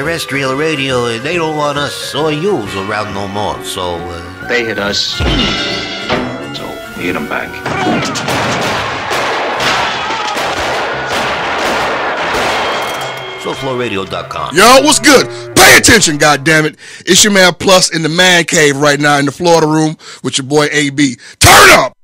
terrestrial radio, and they don't want us or yous around no more. So uh, They hit us. So hit them back. SoFloRadio.com. Yo, what's good? Pay attention, goddammit. It's your man Plus in the man cave right now in the Florida room with your boy AB. Turn up!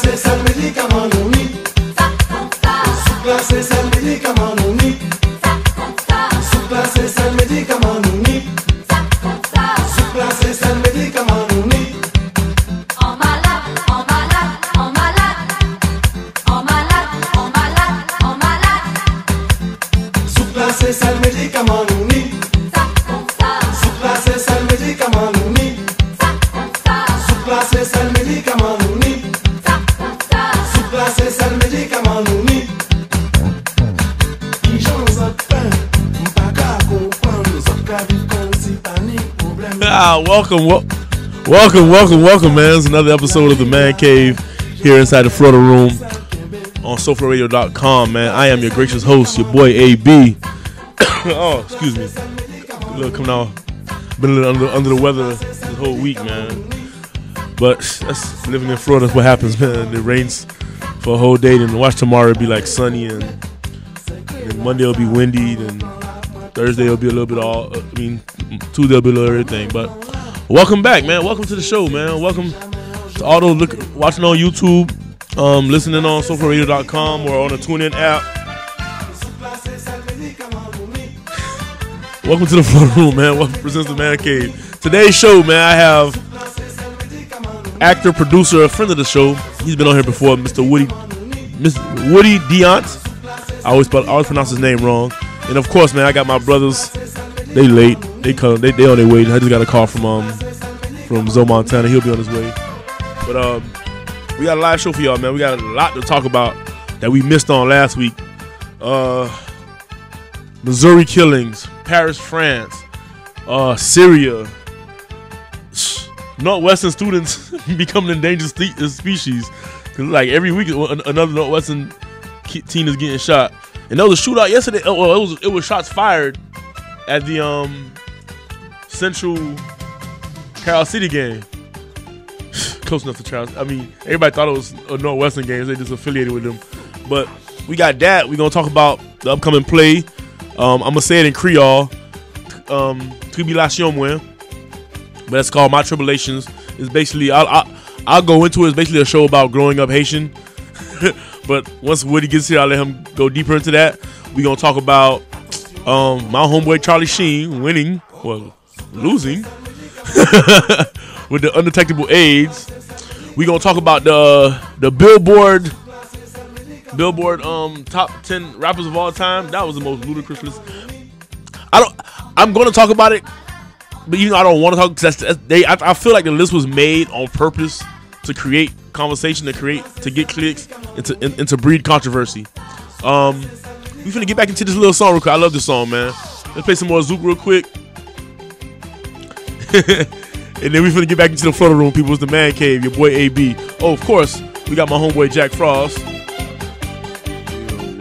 clase es al medicamento, su clase es welcome, wel- welcome, welcome, welcome, man. It's another episode of the Man Cave here inside the Florida Room on SoFloRadio.com, man. I am your gracious host, your boy AB. oh, excuse me. A little coming out. Been a little under, under the weather this whole week, man. But that's living in Florida. That's what happens, man. It rains for a whole day, then watch tomorrow be like sunny, and, and Monday will be windy, and Thursday it'll be a little bit all. I mean, Tuesday will be a little everything. But welcome back, man. Welcome to the show, man. Welcome to all those look, watching on YouTube, um, listening on SoFloRadio.com or on the TuneIn app. Welcome to the front Room, man. Welcome presents the Man Cave. Today's show, man, I have actor, producer, a friend of the show. He's been on here before, Mr. Woody, Mr. Woody Deant. I always, I always pronounce his name wrong. And of course, man, I got my brothers. They late. They come. They, they on their way. I just got a call from um from Zoe Montana. He'll be on his way. But um, we got a live show for y'all, man. We got a lot to talk about that we missed on last week. Uh, Missouri killings, Paris, France, uh, Syria. Northwestern students becoming endangered species. 'Cause, like every week, another Northwestern teen is getting shot. And there was a shootout yesterday. Oh, well, it was it was shots fired at the um Central Carol City game. Close enough to Charles. I mean, everybody thought it was a Northwestern game. They just affiliated with them. But we got that. We're gonna talk about the upcoming play. Um, I'm gonna say it in Creole. Um, Tribulation. But it's called My Tribulations. It's basically I'll, I'll I'll go into it. It's basically a show about growing up Haitian. but once Woody gets here, I'll let him go deeper into that. We're gonna talk about um, my homeboy Charlie Sheen winning, well, losing with the undetectable AIDS. We're gonna talk about the the Billboard Billboard um top ten rappers of all time. That was the most ludicrous list. I don't. I'm gonna talk about it, but you know I don't want to talk because that's, that's they. I, I feel like the list was made on purpose to create conversation, to create to get clicks, and to and, and to breed controversy. Um, we finna get back into this little song real quick. I love this song, man. Let's play some more Zouk real quick. And then we finna get back into the Florida Room, people. It's the Man Cave, your boy AB. Oh, of course, we got my homeboy Jack Frost.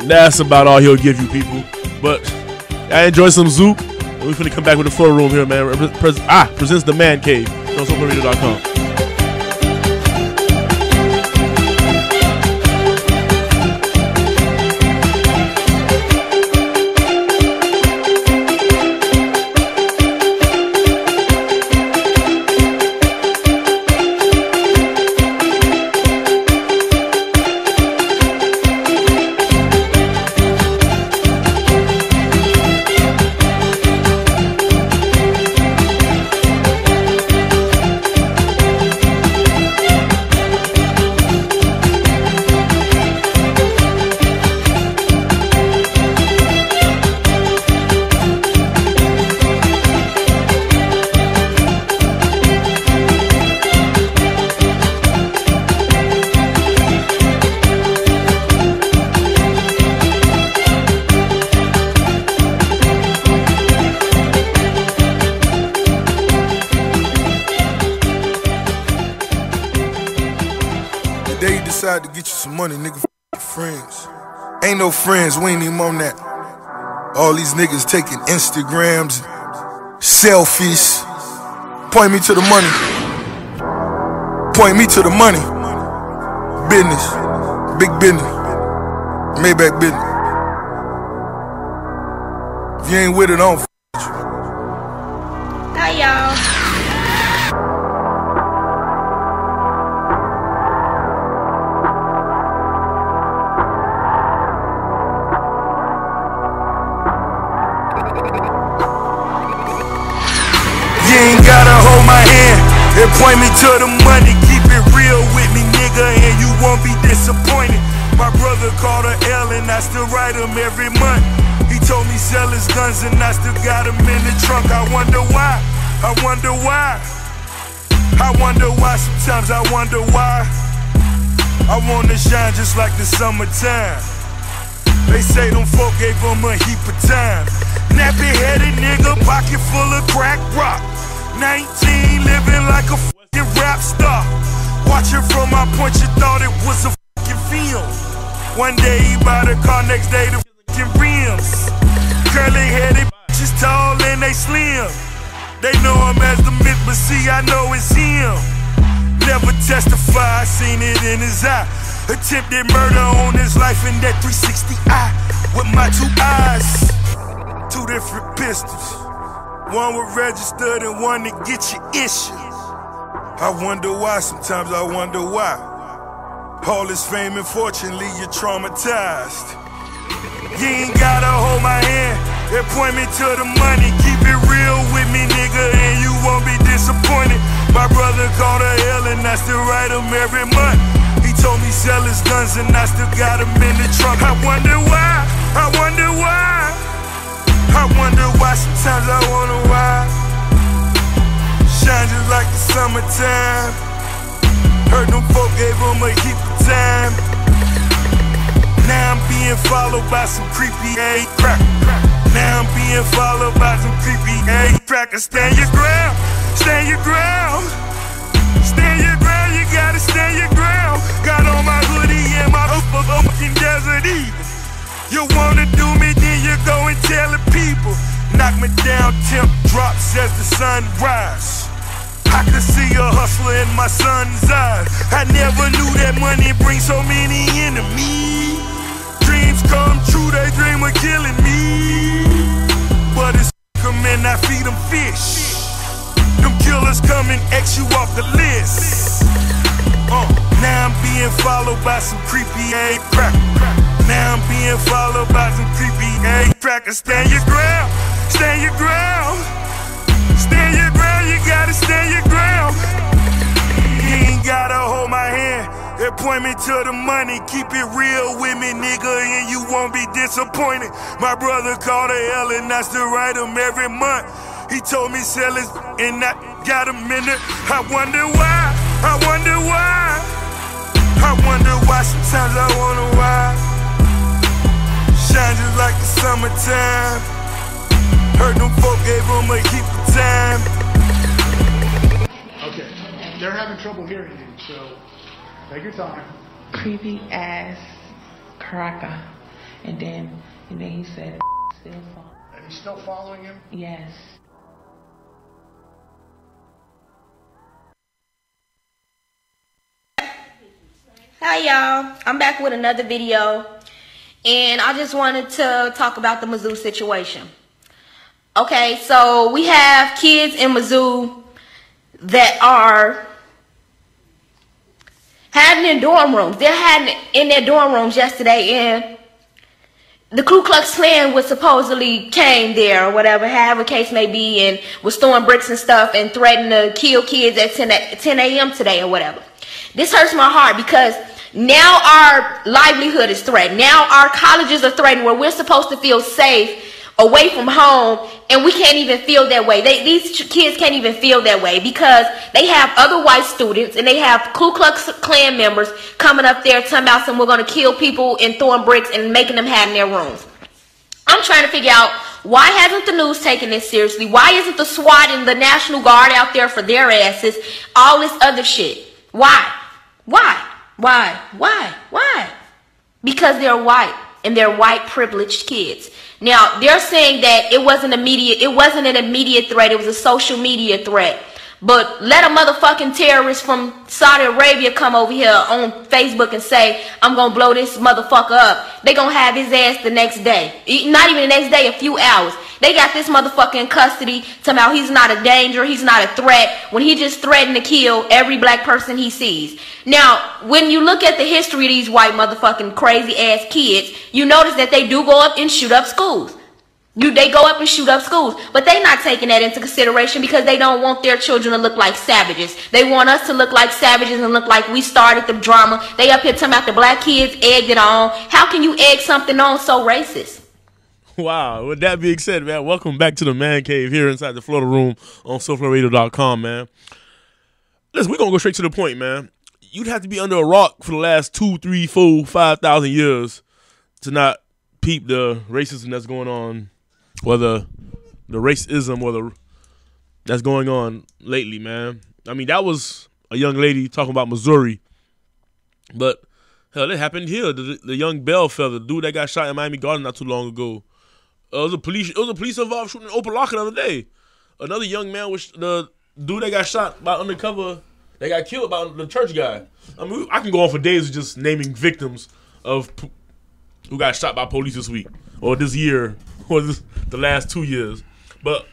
That's about all he'll give you, people. But I enjoy some Zoop. And we finna come back with the Florida Room here, man. Pres- ah, presents the Man Cave. On friends, we ain't even on that. All these niggas taking Instagrams, selfies. Point me to the money. Point me to the money. Business. Big business. Maybach business. If you ain't with it, I to the money. Keep it real with me, nigga, and you won't be disappointed. My brother called a L and I still write him every month. He told me sell his guns and I still got him in the trunk. I wonder why. I wonder why. I wonder why. Sometimes I wonder why. I wanna shine just like the summertime. They say them folk gave him a heap of time. Nappy headed nigga, pocket full of crack rock. 19, living like a fucking rap star. Watching from my point, you thought it was a fucking film. One day he bought a car, next day the fucking rims. Curly headed bitches tall and they slim. They know him as the myth, but see, I know it's him. Never testify, I seen it in his eye. Attempted murder on his life in that 360 eye with my two eyes. Two different pistols. One was registered and one to get you issued. I wonder why, sometimes I wonder why. All this fame and fortune leave you traumatized. You ain't gotta hold my hand and point me to the money. Keep it real with me, nigga, and you won't be disappointed. My brother called a L and I still write him every month. He told me sell his guns and I still got him in the trunk. I wonder why, I wonder why. I wonder why, sometimes I wonder why. Shine just like the summertime. Heard them folk gave him a heap of time. Now I'm being followed by some creepy A crack. Now I'm being followed by some creepy A crackers. Stand your ground, stand your ground. Stand your ground, you gotta stand your ground. Got on my hoodie and my fucking desert eagle. You wanna do me, then you go and tell the people. Knock me down, temp drops as the sun rise. I could see a hustler in my son's eyes. I never knew that money brings so many enemies. Dreams come true, they dream of killing me. But it's them and I feed them fish. Them killers come and X you off the list. Uh, now I'm being followed by some creepy A crack. Now I'm being followed by some creepy A crackers. Stand your ground, stand your ground. Gotta stand your ground. You ain't gotta hold my hand and point me to the money. Keep it real with me, nigga, and you won't be disappointed. My brother called a L and I still write him every month. He told me sell his and I got him in it. I wonder why, I wonder why. I wonder why, sometimes I wonder why. Shine just like the summertime. Heard them folk gave him a heap of time. They're having trouble hearing you, so take your time. creepy ass cracker. And then and then he said still fall. And he's still following him? Yes. Hi y'all, I'm back with another video and I just wanted to talk about the Mizzou situation. Okay, so we have kids in Mizzou that are having in dorm rooms. They're having in their dorm rooms yesterday and the Ku Klux Klan was supposedly came there or whatever, however case may be, and was throwing bricks and stuff and threatening to kill kids at 10, 10 a.m. today or whatever. This hurts my heart because now our livelihood is threatened. Now our colleges are threatened where we're supposed to feel safe away from home and we can't even feel that way. They, these kids can't even feel that way because they have other white students and they have Ku Klux Klan members coming up there talking about some we're going to kill people and throwing bricks and making them hide in their rooms. I'm trying to figure out why hasn't the news taken this seriously? Why isn't the SWAT and the National Guard out there for their asses? All this other shit. Why? Why? Why? Why? Why? Because they're white and they're white privileged kids. Now they're saying that it wasn't immediate. It wasn't an immediate threat. It was a social media threat. But let a motherfucking terrorist from Saudi Arabia come over here on Facebook and say, I'm gonna blow this motherfucker up. They gonna have his ass the next day. Not even the next day, a few hours. They got this motherfucker in custody, Somehow he's not a danger, he's not a threat, when he just threatened to kill every black person he sees. Now, when you look at the history of these white motherfucking crazy ass kids, you notice that they do go up and shoot up schools. You, they go up and shoot up schools, but they not taking that into consideration because they don't want their children to look like savages. They want us to look like savages and look like we started the drama. They up here talking about the black kids egged it on. How can you egg something on so racist? Wow. With that being said, man, welcome back to the Man Cave here inside the Florida Room on SoFloRadio.com, man. Listen, we're gonna go straight to the point, man. You'd have to be under a rock for the last two, three, four, five thousand years to not peep the racism that's going on, whether the racism or the that's going on lately, man. I mean, that was a young lady talking about Missouri, but hell, it happened here. The, the young Bell fella, the dude that got shot in Miami Garden not too long ago. Uh, it was a police. It was a police involved shooting in Opa-locka the other day. Another young man was the dude that got shot by undercover. They got killed by the church guy. I mean, I can go on for days just naming victims of who got shot by police this week or this year or this, the last two years. But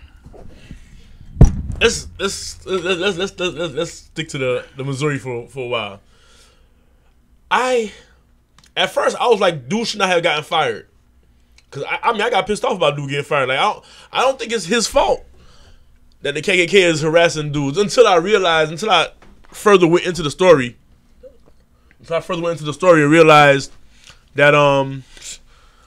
let's let's let's let's let's, let's, let's stick to the, the Missouri for for a while. I at first I was like, dude should not have gotten fired. Cause I, I mean I got pissed off about dude getting fired. Like I don't I don't think it's his fault that the KKK is harassing dudes until I realized until I further went into the story. Until I further went into the story and realized that um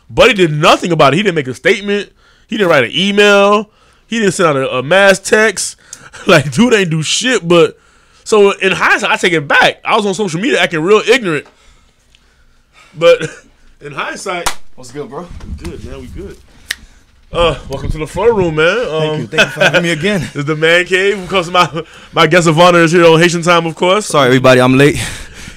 Buddy did nothing about it. He didn't make a statement. He didn't write an email. He didn't send out a, a mass text. like dude ain't do shit. But so in hindsight, I take it back. I was on social media acting real ignorant. But in hindsight, what's good, bro? Good man, we good. Uh, welcome to the floor room, man. Um, Thank you. Thank you for having me again. It's the man cave. Because my my guest of honor is here on Haitian time, of course. Sorry, everybody, I'm late.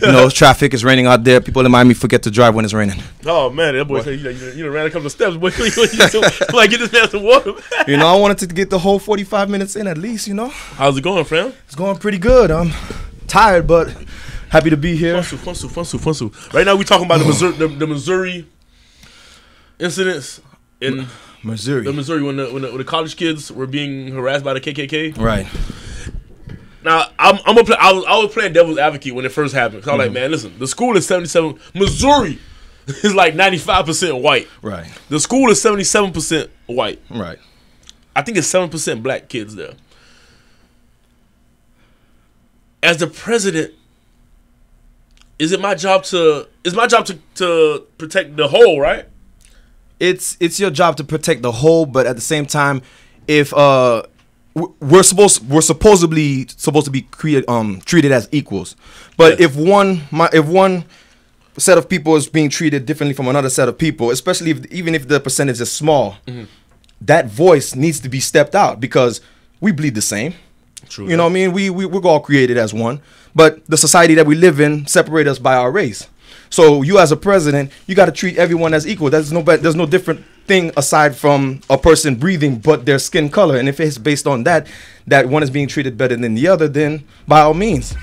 You know, traffic is raining out there. People in Miami forget to drive when it's raining. Oh man, that boy said you, you, you ran a couple of steps, boy. You, you, you, like get this man some water. You know, I wanted to get the whole 45 minutes in at least, you know? How's it going, fam? It's going pretty good. I'm tired, but happy to be here. Funsu, funsu, funsu, funsu. Right now, we talking about the Missouri, the, the Missouri incidents in Missouri. The Missouri when the, when the when the college kids were being harassed by the KKK. Right. Now I'm I'm a play, I was I was playing devil's advocate when it first happened. 'Cause I was Mhm. like, man, listen, the school is 77. Missouri is like 95 percent white. Right. The school is 77 percent white. Right. I think it's seven percent black kids there. As the president, is it my job to is my job to to protect the whole right? It's it's your job to protect the whole, but at the same time, if uh we're supposed we're supposedly supposed to be created um treated as equals, but if one my if one set of people is being treated differently from another set of people, especially if even if the percentage is small, Mhm. that voice needs to be stepped out because we bleed the same. True you that. know what I mean? We, we we're all created as one, but the society that we live in separate us by our race. So you as a president, you got to treat everyone as equal. There's no there's no different thing aside from a person breathing, but their skin color. And if it's based on that, that one is being treated better than the other, then by all means,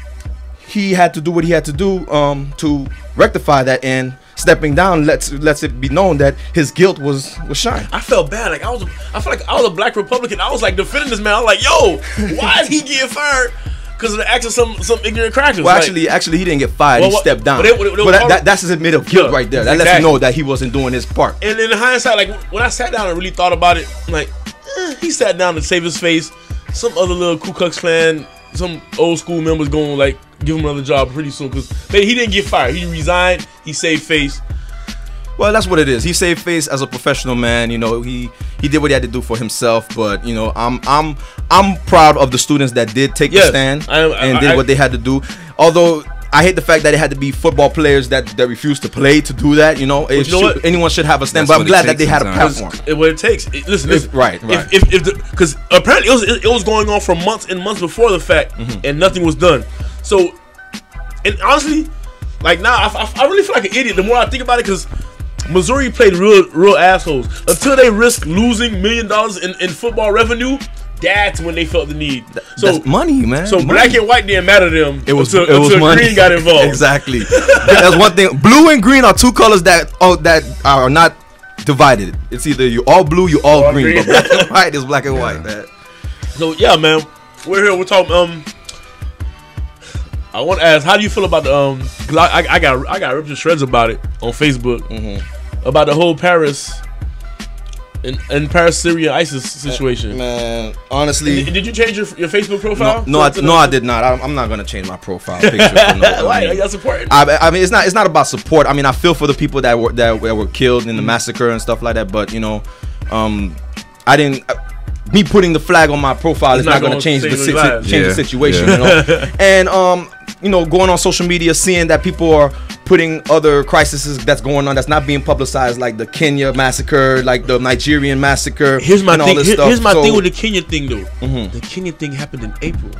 he had to do what he had to do um, to rectify that. And stepping down lets lets it be known that his guilt was was shine. I felt bad. Like I was, I felt like I was a black Republican. I was like defending this man. I was like, "Yo, why is he getting fired? Because of the acts of some some ignorant crackers." Well, Like, actually, actually, he didn't get fired. Well, he stepped down. but they- they- they But that, that- that's his admit of guilt Yeah, right there. That lets you know that he wasn't doing his part. And in hindsight, like when I sat down and really thought about it, I'm like eh, he sat down to save his face. Some other little Ku Klux Klan, some old school members going like give him another job pretty soon because he didn't get fired. He resigned. He saved face. Well, that's what it is. He saved face as a professional man. You know, he he did what he had to do for himself. But you know, I'm I'm I'm proud of the students that did take Yes, the stand I I- and did I- what they had to do. Although. I hate the fact that it had to be football players that, that refused to play to do that. You know, it you know should- what? anyone should have a stand. That's but I'm glad that they had a platform. It, what it takes. It- listen, If- right, right. If if, if because apparently it was it, it was going on for months and months before the fact, Mm-hmm. and nothing was done. So, and honestly, like now, I, I, I really feel like an idiot. The more I think about it, because Missouri played real real assholes until they risked losing million dollars in, in football revenue. That's when they felt the need. So That's money, man. So Money. black and white didn't matter to them. It was until, it was until money. green got involved. exactly. That's one thing. Blue and green are two colors that oh that are not divided. It's either you all blue, you all, All green. green. But black and white is black and white, man. So yeah, man, we're here. We're talking. Um, I want to ask, how do you feel about the um? 'cause I, I, I got I got ripped to shreds about it on Facebook Mm-hmm. about the whole Paris and and Paris Syria ISIS situation. Man, honestly, did, did you change your, your Facebook profile? no, no, I, to- to no, I did not. I'm, I'm not gonna change my profile picture. No, Why? I mean, That's important. I, I mean, it's not. It's not about support. I mean, I feel for the people that were that, were killed in the massacre and stuff like that. But you know, um, I didn't. uh, me putting the flag on my profile It's is not not going gonna change the si- change Yeah, the situation. yeah. You know, and um, you know, going on social media, seeing that people are putting other crises that's going on that's not being publicized, like the Kenya massacre, like the Nigerian massacre. Here's my and all thing. this here- stuff. here's my So- thing with the Kenya thing though. Mhm. The Kenya thing happened in April.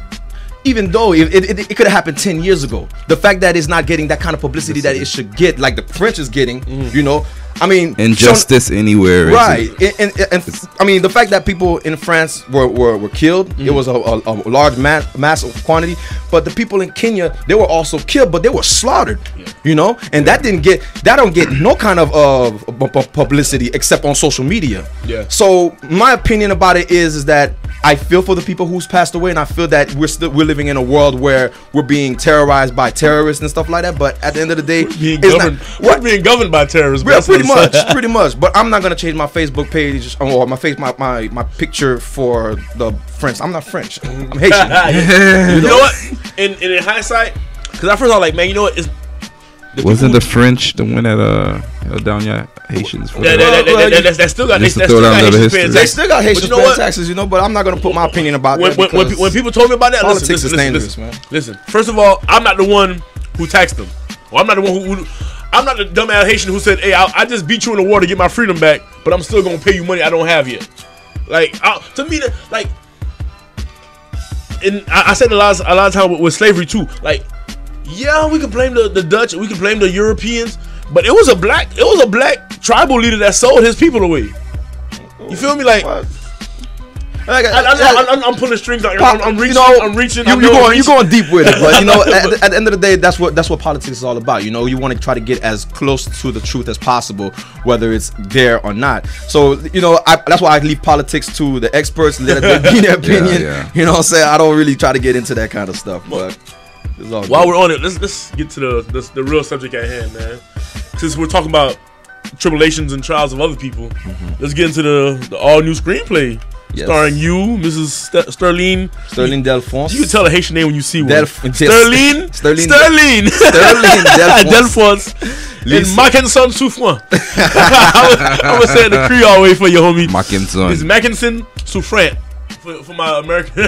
even though it, it, it, it could have happened 10 years ago the fact that it's not getting that kind of publicity that it should get like the french is getting Mm. you know i mean Injustice anywhere. right and, and, and i mean the fact that people in france were, were, were killed Mm. it was a, a, a large ma- massive quantity but the people in kenya they were also killed but they were slaughtered you know and that didn't get that don't get no kind of uh, pu- pu- publicity except on social media Yeah. so my opinion about it is is that I feel for the people who's passed away, and I feel that we're still we're living in a world where we're being terrorized by terrorists and stuff like that. But at the end of the day, Being it's governed, not. we're being governed by terrorists. Yeah, pretty much, pretty much. But I'm not gonna change my Facebook page or my face, my my, my picture for the French. I'm not French. I'm Haitian. you know what? In, in, in hindsight, because I first thought like, man, you know what? It's, the Wasn't the French the one that uh held down your Haitians for That- that- that- that- that- that still got- Just they- to they throw still got under Haitians history. paying They still got Haitians you know paying taxes, you know. But I'm not gonna put my opinion about when, that when, when, when people told me about that, politics listen, is listen, dangerous, listen, man. Listen, first of all, I'm not the one who taxed them. Or I'm not the one who, who I'm not the dumbass Haitian who said, "Hey, I, I just beat you in the war to get my freedom back, but I'm still gonna pay you money I don't have yet." Like I, to me, that- like, and I, I said a lot, a lot of time with, with slavery too. Like, yeah, we can blame the, the Dutch, we can blame the Europeans, but it was a black, it was a black tribal leader that sold his people away. You feel me? Like, Like, I, I'm pulling strings. Like, I'm, I'm reaching. you know, I'm reaching. You, you going, reaching. going deep with it, but you know, at, at the end of the day, that's what that's what politics is all about. You know, you want to try to get as close to the truth as possible, whether it's there or not. So, you know, I, that's why I leave politics to the experts, let them be their opinion. yeah. You know, what I'm saying I don't really try to get into that kind of stuff, but it's all While good. we're on it, let's let's get to the, the the real subject at hand, man. Since we're talking about tribulations and trials of other people, mm-hmm. let's get into the, the all new screenplay Yes. starring you, Mrs. St- Sterling. Sterling Delphonse. You can tell a Haitian name when you see one. Yes. Sterling. Sterling- Sterling. Sterling Delphonse. Delphonse. And. Mackinson Souffrant. I was saying the Creole way for you, homie. Mackinson. It's Mackinson Souffrant for, for my American,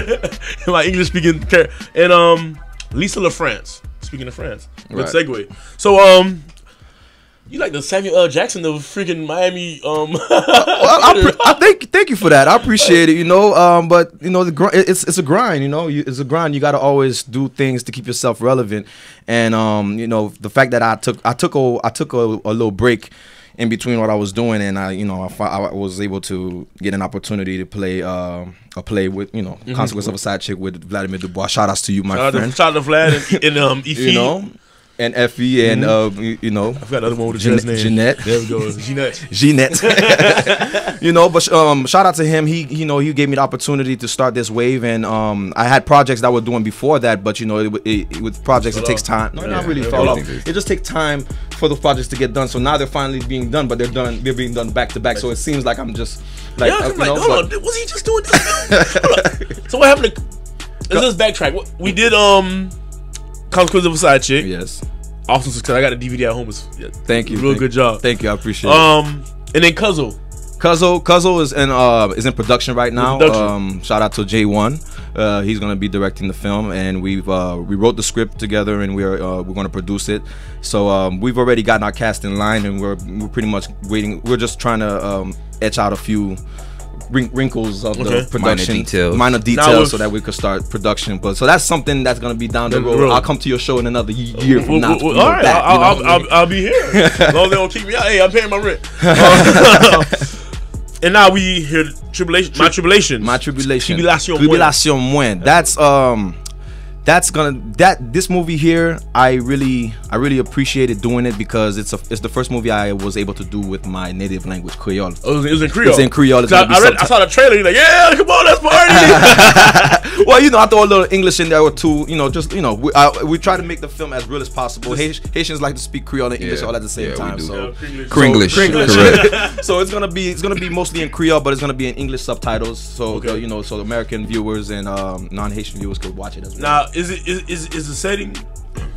my English speaking character, and um Lisa LaFrance. Speaking of France, good Right. segue. So um, You like the Samuel L. Jackson of freaking Miami. Um, well, I, I, I thank thank you for that. I appreciate it. You know, um, but you know, the gr- it's it's a grind. You know, you, it's a grind. You got to always do things to keep yourself relevant. And um, you know, the fact that I took I took a I took a, a little break in between what I was doing, and I you know I, I was able to get an opportunity to play uh, a play with you know Mhm. Consequence of a Side Chick with Vladimir Dubois. Shout outs to you, my Shout out to- friend. shout out to Vlad and- and, um, you know. And Effie and Mhm. uh, you, know, I forgot the other one with the name. Jeanette. There we go, Jeanette. Jeanette. you know, but um, shout out to him. He, you know, he gave me the opportunity to start this wave, and um, I had projects that I was doing before that, but you know, it, it, with projects it takes time. No, Yeah. not really Yeah, off. It just takes time for the projects to get done. So now they're finally being done, but they're done. They're being done back to back. So it seems like I'm just like, yeah, uh, I'm you like, know, hold but- on, was he just doing this? So what happened? To, let's just backtrack. We did um, Consequence of a Side Chick. Yes. Awesome success. I got a DVD at home. It's, yeah, Thank you. Real thank- good job. Thank you. I appreciate it. Um, and then Cuzzo. Cuzzo, Cuzzo is in uh is in production right now. production. Um, shout out to J One. Uh, he's gonna be directing the film, and we've uh, we wrote the script together, and we're uh, we're gonna produce it. So um, we've already gotten our cast in line, and we're we're pretty much waiting. We're just trying to um, etch out a few. Wrin- Wrinkles of Okay. the Minor production, details. minor details, so that we could start production. But so that's something that's gonna be down the road. I'll come to your show in another year from now. all right, you I'll, know? I'll, I'll, I'll be here. As long as they don't keep me out. Hey, I'm paying my rent. And now we hear tribulation. My tribulation. My tribulation. Tribulation. Tribilasyon Mwen. That's um that's gonna that this movie here I really I really appreciated doing it because it's a it's the first movie I was able to do with my native language Creole. Oh, it was, it was in Creole. It's in Creole. It's 'Cause gonna I, I, read, I saw the trailer. You're like, yeah, come on, let's party. well, you know, I throw a little English in there too. You know, just you know, we, uh, we try to make the film as real as possible. Haitians, Haitians like to speak Creole and English Yeah. all at the same Yeah, we time. do. So, Yeah, Kringlish. Kringlish, So, correct. so it's gonna be it's gonna be mostly in Creole, but it's gonna be in English subtitles. So Okay. uh, you know, so American viewers and um, non-Haitian viewers could watch it as well. now, is it is is, is the setting?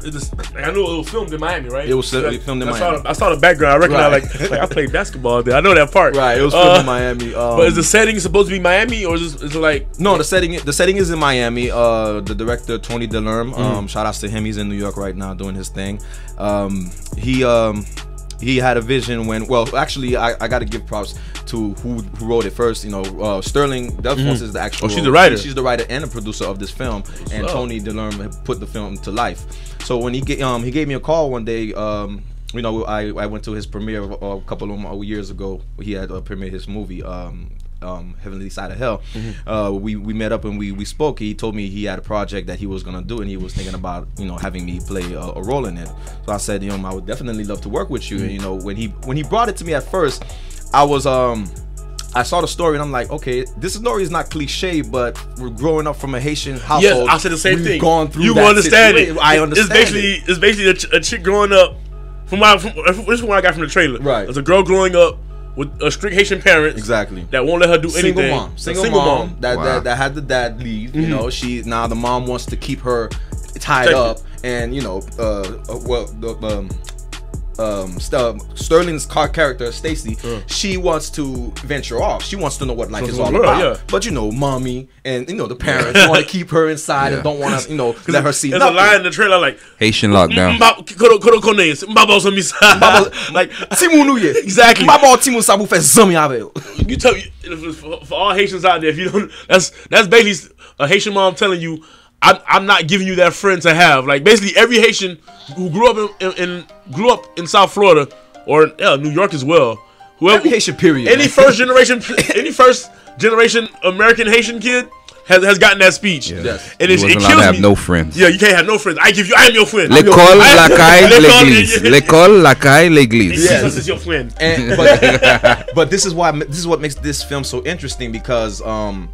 Is like, I know it was filmed in Miami, right? It was I- filmed in I Miami. Saw the, I saw the background. I recognize Right. like, like I played basketball there. I know that part. Right, it was filmed in Miami, um, but is the setting supposed to be Miami or is, this, is it like No, the setting the setting is in Miami. Uh, the director Tony Delerme, Mm-hmm. um, shout outs to him. He's in New York right now doing his thing. Um, he um, he had a vision when. Well, actually, I, I got to give props to who who wrote it first. You know, uh, Sterling Delphonse Mhm. is the actual. Oh, she's the writer. She's the writer and the producer of this film, and up? Tony Delerme put the film to life. So when he um he gave me a call one day. Um, you know, I, I went to his premiere a, a couple of years ago. He had uh, premiered his movie. Um, um, Heavenly Side of Hell. Mm-hmm. Uh, we we met up and we we spoke. He told me he had a project that he was gonna do, and he was thinking about you know having me play a, a role in it. So I said, you know, I would definitely love to work with you. And you know, when he when he brought it to me at first, I was um. I saw the story and I'm like, okay, this story is not cliche, but we're growing up from a Haitian household. Yes, I said the same We've thing. Gone through you that understand situation. it. I understand. It's basically it. it's basically a, ch- a chick growing up. From my from, this is what I got from the trailer. Right. It's a girl growing up with a strict Haitian parents. Exactly. That won't let her do anything. single anything. mom, A single, mom, That, that that had the dad leave. You Mhm. know, she now the mom wants to keep her tied Protected. up, and you know, uh, uh well, the um. Um, St- Sterling's car character Stacy, she wants to venture off. She wants to know what life Wants is to all know the world, about. yeah. But you know, mommy and you know the parents want to keep her inside and don't want to, you know, let her see There's nothing. a line in the trailer like Haitian lockdown. Mba- kodo- kodo kone, mbaba sa misa. Mbaba- like Timu nou ye. Exactly. Mbaba Timu sa pou fè zami ave you tell you for, for all Haitians out there, if you don't, that's that's basically a Haitian mom telling you, I'm, I'm not giving you that friend to have. Like basically every Haitian who grew up in, in, in grew up in South Florida or yeah, New York as well. Whoever Every Haitian period. any man. first generation, any first generation American Haitian kid has, has gotten that speech. Yes. and You it, wasn't it allowed kills to have me. no friends. Yeah, you can't have no friends. I give you, I am your friend. L'école, I- la caille, L'école, l'église. yeah. L'école, la caille, l'église. Jesus is your friend. And, but, but this is why this is what makes this film so interesting because um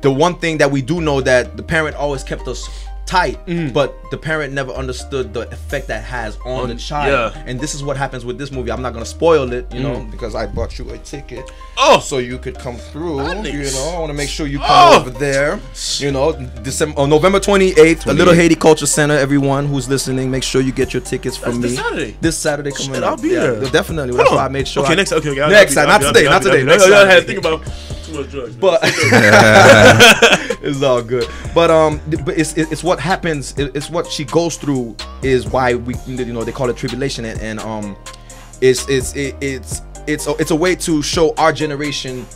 the one thing that we do know that the parent always kept us tight but the parent never understood the effect that has on, the child yeah. and this is what happens with this movie i'm not gonna spoil it you know Mm. because i bought you a ticket Oh. so you could come through you know i want to make sure you come Oh. over there you know december oh, november 28th a little haiti culture center everyone who's listening make sure you get your tickets from That's me this Saturday. this saturday coming Shit, up I'll be Yeah, there. definitely that's why i made sure Okay, I- next okay, okay, I'll next be- not be- today, I'll not be- today, be- next I'll be- I Saturday. had to think about too much drugs. man. but it's all good. But um, but it's it's what happens. It's what she goes through is why we you know they call it tribulation and, and um. it's it's it, it's it's a, it's a way to show our generation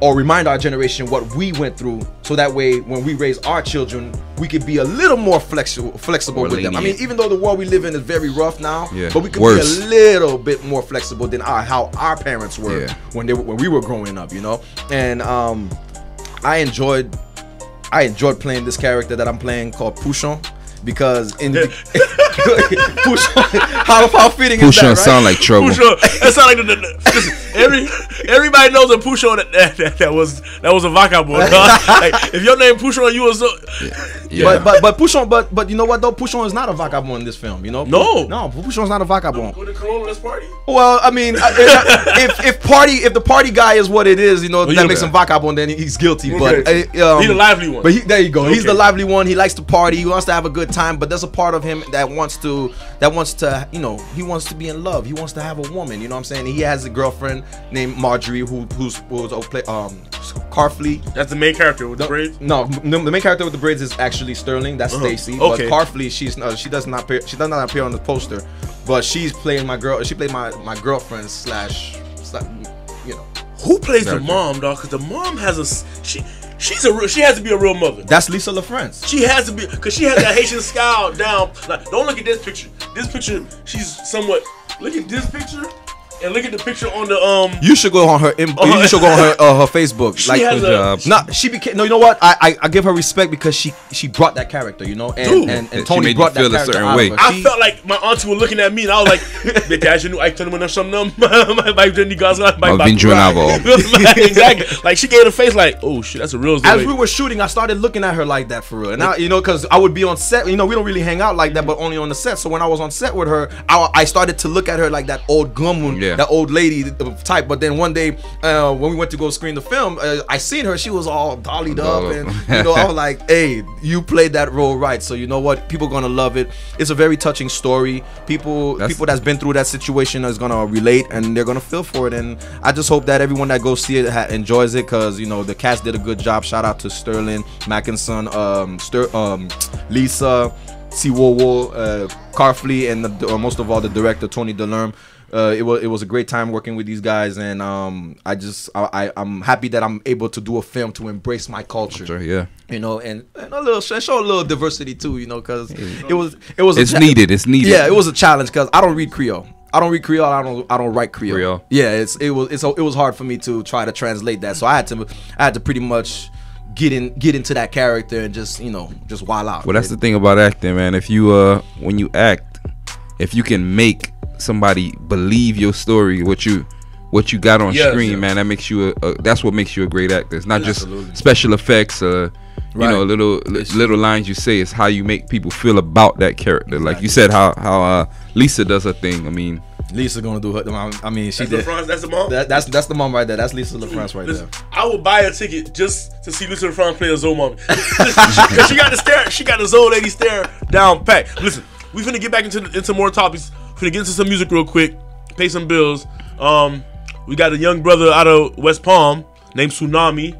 or remind our generation what we went through so that way when we raise our children we could be a little more flexible flexible More with them i mean even though the world we live in is very rough now Yeah. but we could Worse. be a little bit more flexible than our, how our parents were Yeah. when they when we were growing up you know and um i enjoyed i enjoyed playing this character that i'm playing called Pouchon because in Pouchon, how, how fitting is Push that on right? sound like trouble. Pusha, that sound like the, the, the listen, every everybody knows a Pusha that, that, that, that was that was a vagabond. dog. like, if your name Pusha, you was so, Yeah. But but but Pouchon, but but you know what though? Pouchon is not a vagabond in this film. You know? No. no. Pouchon's not a vagabond. Put the cologne on this party. Well, I mean, if, if if party if the party guy is what it is, you know, you that makes okay. him vagabond, then he's guilty. But Okay. uh, um, He the lively one. But he, there you go. He's the lively one. He likes to party. He wants to have a good time. But there's a part of him that wants to that wants to you know he wants to be in love. He wants to have a woman. You know what I'm saying? He has a girlfriend named Marjorie who who's who's oh, play um Carfleet. That's the main character with the braids. No, m- the main character with the braids is actually Sterling. That's Uh-huh. Stacy. Okay. But Carfleet, she's uh, she does not appear. She does not appear on the poster, but she's playing my girl. She played my my girlfriend slash, slash you know. Who plays the mom, dog? Because the mom has a she. She's a real, she has to be a real mother. That's Lisa LaFrance. She has to be because she has that Haitian scowl down. Like, don't look at this picture. This picture, she's somewhat. Look at this picture and look at the picture on the um. You should go on her. Im- Uh-huh. You should go on her uh, her Facebook. She like, has a- job. Nah, she became. No, you know what? I, I I give her respect because she she brought that character. You know, and Dude. and, and Tony made you brought that a character certain way. I She- felt like my auntie was looking at me and I was like, "Bitch, as you knew, I told him or something." My my Jenny guys, my Mal vindu en avant. exactly. Like she gave a face like, "Oh shit, that's a real." As we were shooting, I started looking at her like that for real. And I, you know, because I would be on set. You know, we don't really hang out like that, but only on the set. So when I was on set with her, I, I started to look at her like that old glumwoman, Yeah. That old lady type. But then one day, uh, when we went to go screen the film, uh, I seen her. She was all dollied up, and you know, I was like, "Hey, you played that role right." So you know what? People gonna love it. It's a very touching story. People, That's- people that's been through that situation is gonna relate, and they're gonna feel for it. And I just hope that everyone that goes see it ha- enjoys it, cause you know the cast did a good job. Shout out to Sterling Mackinson, um, Ster- um, Lisa, Siwowo, uh, Carfley, and the, most of all the director Tony Delerme. Uh, it was it was a great time working with these guys, and um, I just I, I I'm happy that I'm able to do a film to embrace my culture Sure, yeah. you know, and, and a little show a little diversity too, you know, because it was it was It's needed, it's needed. Yeah, it was a challenge because I don't read Creole. I don't read Creole. I don't I don't write Creole. Creole. Yeah, it's it was it's it was hard for me to try to translate that, so I had to I had to pretty much get in get into that character and just you know just wild out. Well, that's the thing about acting, man. If you uh, when you act, if you can make somebody believe your story, what you what you got on Yes, screen, yes. man, that makes you a, a that's what makes you a great actor. It's not Absolutely. just special effects, uh, you Right. know, little li- little lines you say. It's how you make people feel about that character. Like you said, how how uh, Lisa does her thing. I mean, Lisa gonna do her. I mean, she That's the did. France. That's the mom. That, that's that's the mom right there. That's Lisa LaFrance right Listen, there. I would buy a ticket just to see Lisa France play a Zoe mommy. Because she got the stare, she got the Zoe lady stare down pat. Listen, we finna get back into into more topics. Finna get into some music real quick, pay some bills. Um, we got a young brother out of West Palm named Tsunami.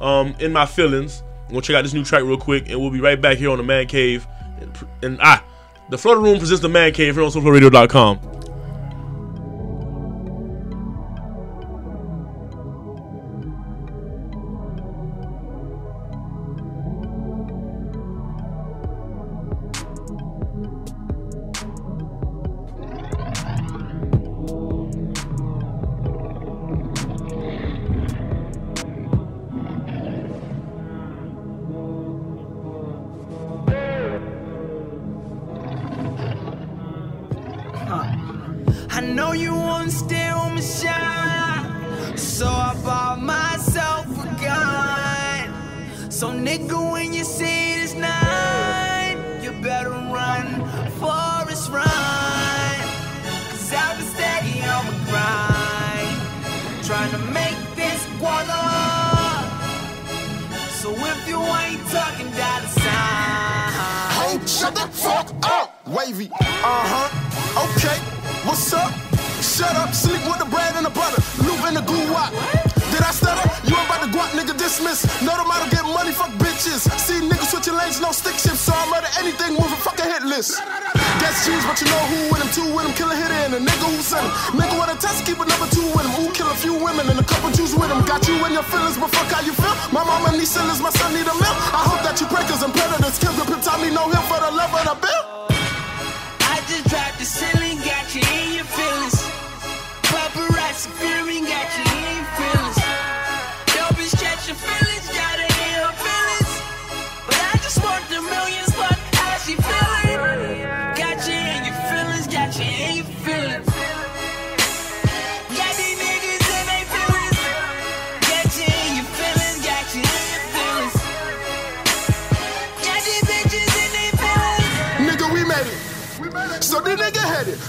Um, in my feelings. I'm gonna check out this new track real quick, and we'll be right back here on the Man Cave. And, and ah, the Florida Room presents the Man Cave here on SoFloRadio.com.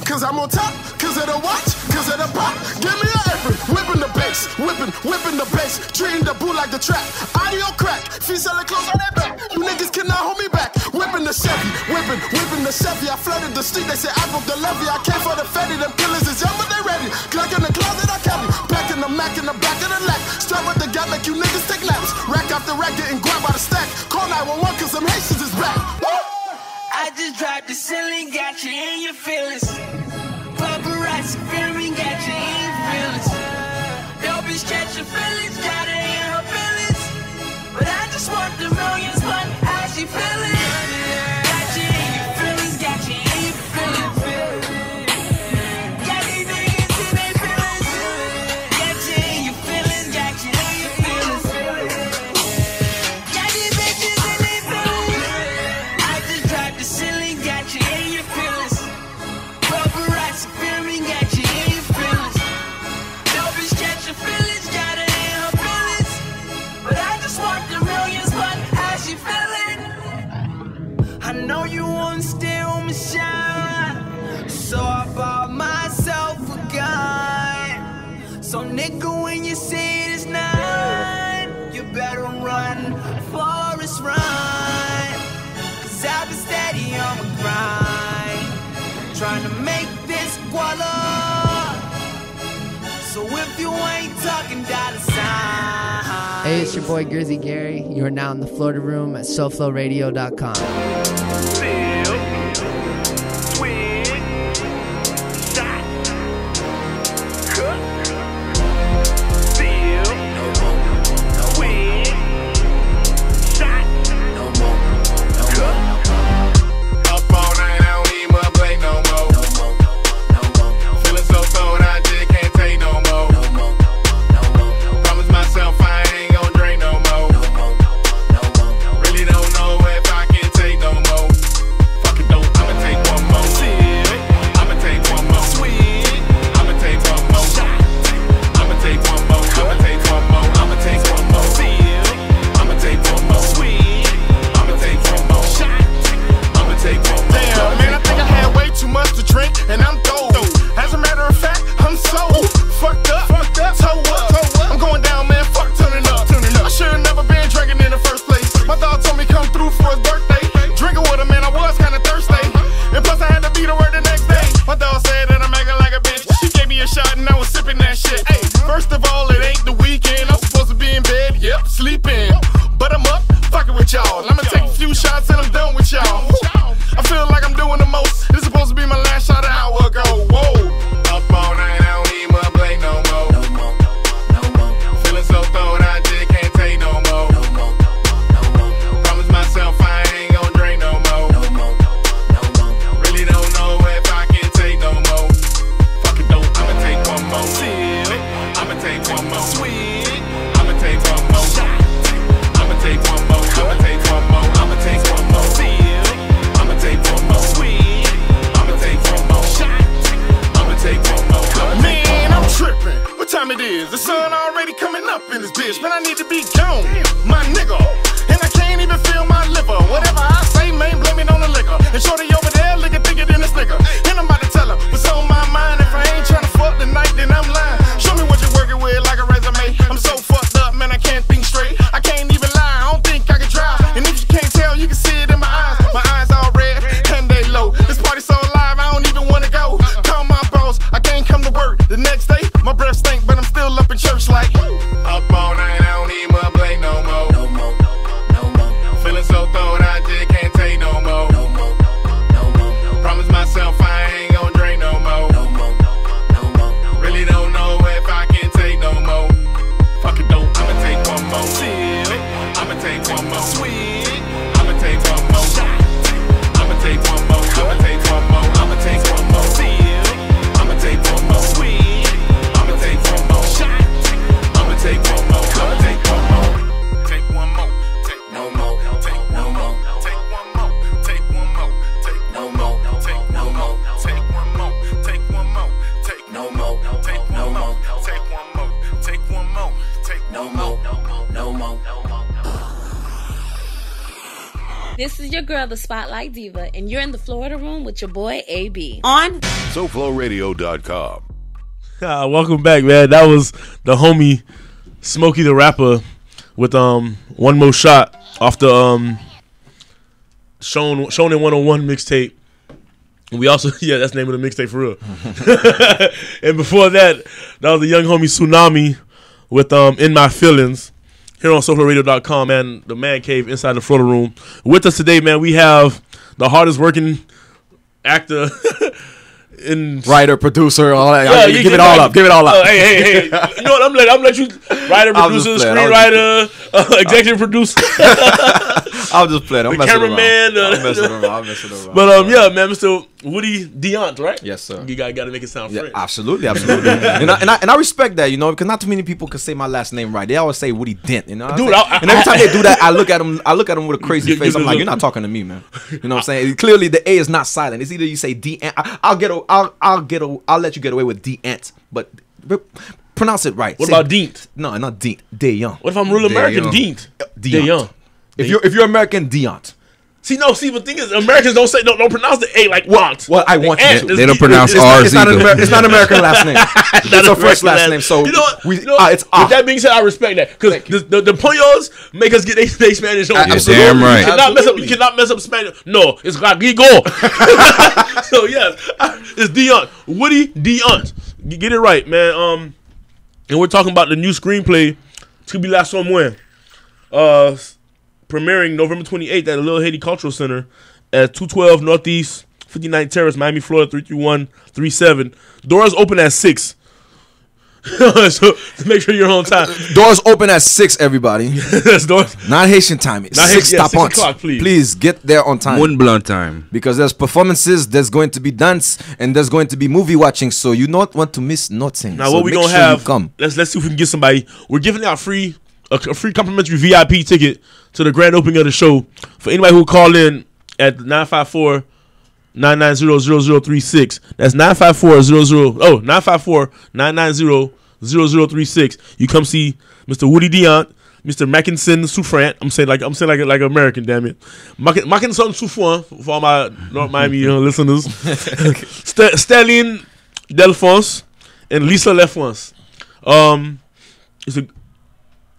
Cause I'm on top, cause of the watch, cause of the pop. Give me an effort, whipping the bass, whipping, whipping the bass, treating the boo like the trap. Audio crack, feet selling clothes on their back. You niggas cannot hold me back. Whipping the Chevy, whipping, whipping the Chevy. I flooded the street, they say I broke the levy. I came for the fatty, them killers is young, but they ready. Clack in the closet, I carry. Back in the Mac, in the back of the lack. Strap with the gun, make you niggas take naps. Rack after rack, getting grabbed by the stack. Call 911, cause them Haitians is back. Woo! I just dropped the ceiling, got you in your feelings. Paparazzi filming, got Hey, it's your boy Grizzy Gary. You are now in the Florida Room at SoFloRadio.com. is. The sun already coming up in this bitch, but I need to be gone. Is the Spotlight Diva, and you're in the Florida room with your boy AB. On SoFloRadio.com. Ah, welcome back, man. That was the homie Smokey the rapper with um one more shot off the um shown shown in 101 mixtape. We also yeah, that's the name of the mixtape for real. and before that, that was the young homie Tsunami with um In My Feelings here on SoFloRadio.com and the Man Cave inside the Florida Room. With us today, man, we have the hardest working actor in Writer, producer, all that. Yeah, give you it all like- up. Give it all up. Uh, hey, hey, hey! You know what? I'm let I'm let you writer, producer, playing. I screenwriter, uh, executive producer. I'll just play it. I'm the messing around. cameraman. uh, I'm messing around. I'm messing around. But um, yeah, man, Mr. Woody Deant, right? Yes, sir. You got got to make it sound Yeah, French. absolutely, absolutely. and, I, and, I, and I respect that, you know, because not too many people can say my last name right. They always say Woody Dent, you know. I'm Dude, saying? I- and every I- time they do that, I look at them. I look at them with a crazy Give- face. give I'm like, you're not talking to me, man. You know what I'm saying? Clearly, the A is not silent. It's either you say D. I, I'll get. A, I'll. I'll get. A, I'll let you get away with D. Ant, but, but pronounce it right. What Say- about Deant? No, not Deant. De Young. What if I'm real American? Deant. Deont. If you're if you're American, Deont. See, no, see, but the thing is, Americans don't say don't, don't pronounce the A like aunt. Well, I want you Ant to. They don't pronounce It's not, R's it's, not. Amer- it's not an American last name. Not it's a French last name. So you know what? we, you know what? it's With ah. that being said, I respect that because the, the the make us get they, they Spanish. over. Yeah, Absolutely. damn right. You cannot mess up. You cannot mess up Spanish. No, it's Gagigo. so yes, it's Dion Woody Deont. G- Get it right, man. Um, and we're talking about the new screenplay to be La Somewhere. Uh, premiering November 28th at the Little Haiti Cultural Center at 212 Northeast 59th Terrace, Miami, Florida 33137. Doors open at 6. so to make sure you're on time. Doors open at six. Everybody, That's doors. not Haitian time. Not six Haitian- yeah, stop six on. o'clock, please. Please get there on time. One blunt time. because there's performances, there's going to be dance, and there's going to be movie watching. So you not want to miss nothing. Now So what we make gonna sure have? Come. Let's let's see if we can get somebody. We're giving out free a, a free complimentary VIP ticket to the grand opening of the show for anybody who call in at 954 990-0036. That's 954-00 oh 954-990-0036. You come see Mr. Woody Deant, Mr. Mackinson Souffrant. I'm saying like I'm saying like like American, damn it. Mackinson Souffrant for all my North Miami uh, listeners. St- Sterling Delphonse and Lisa Lefons. Um, it's a.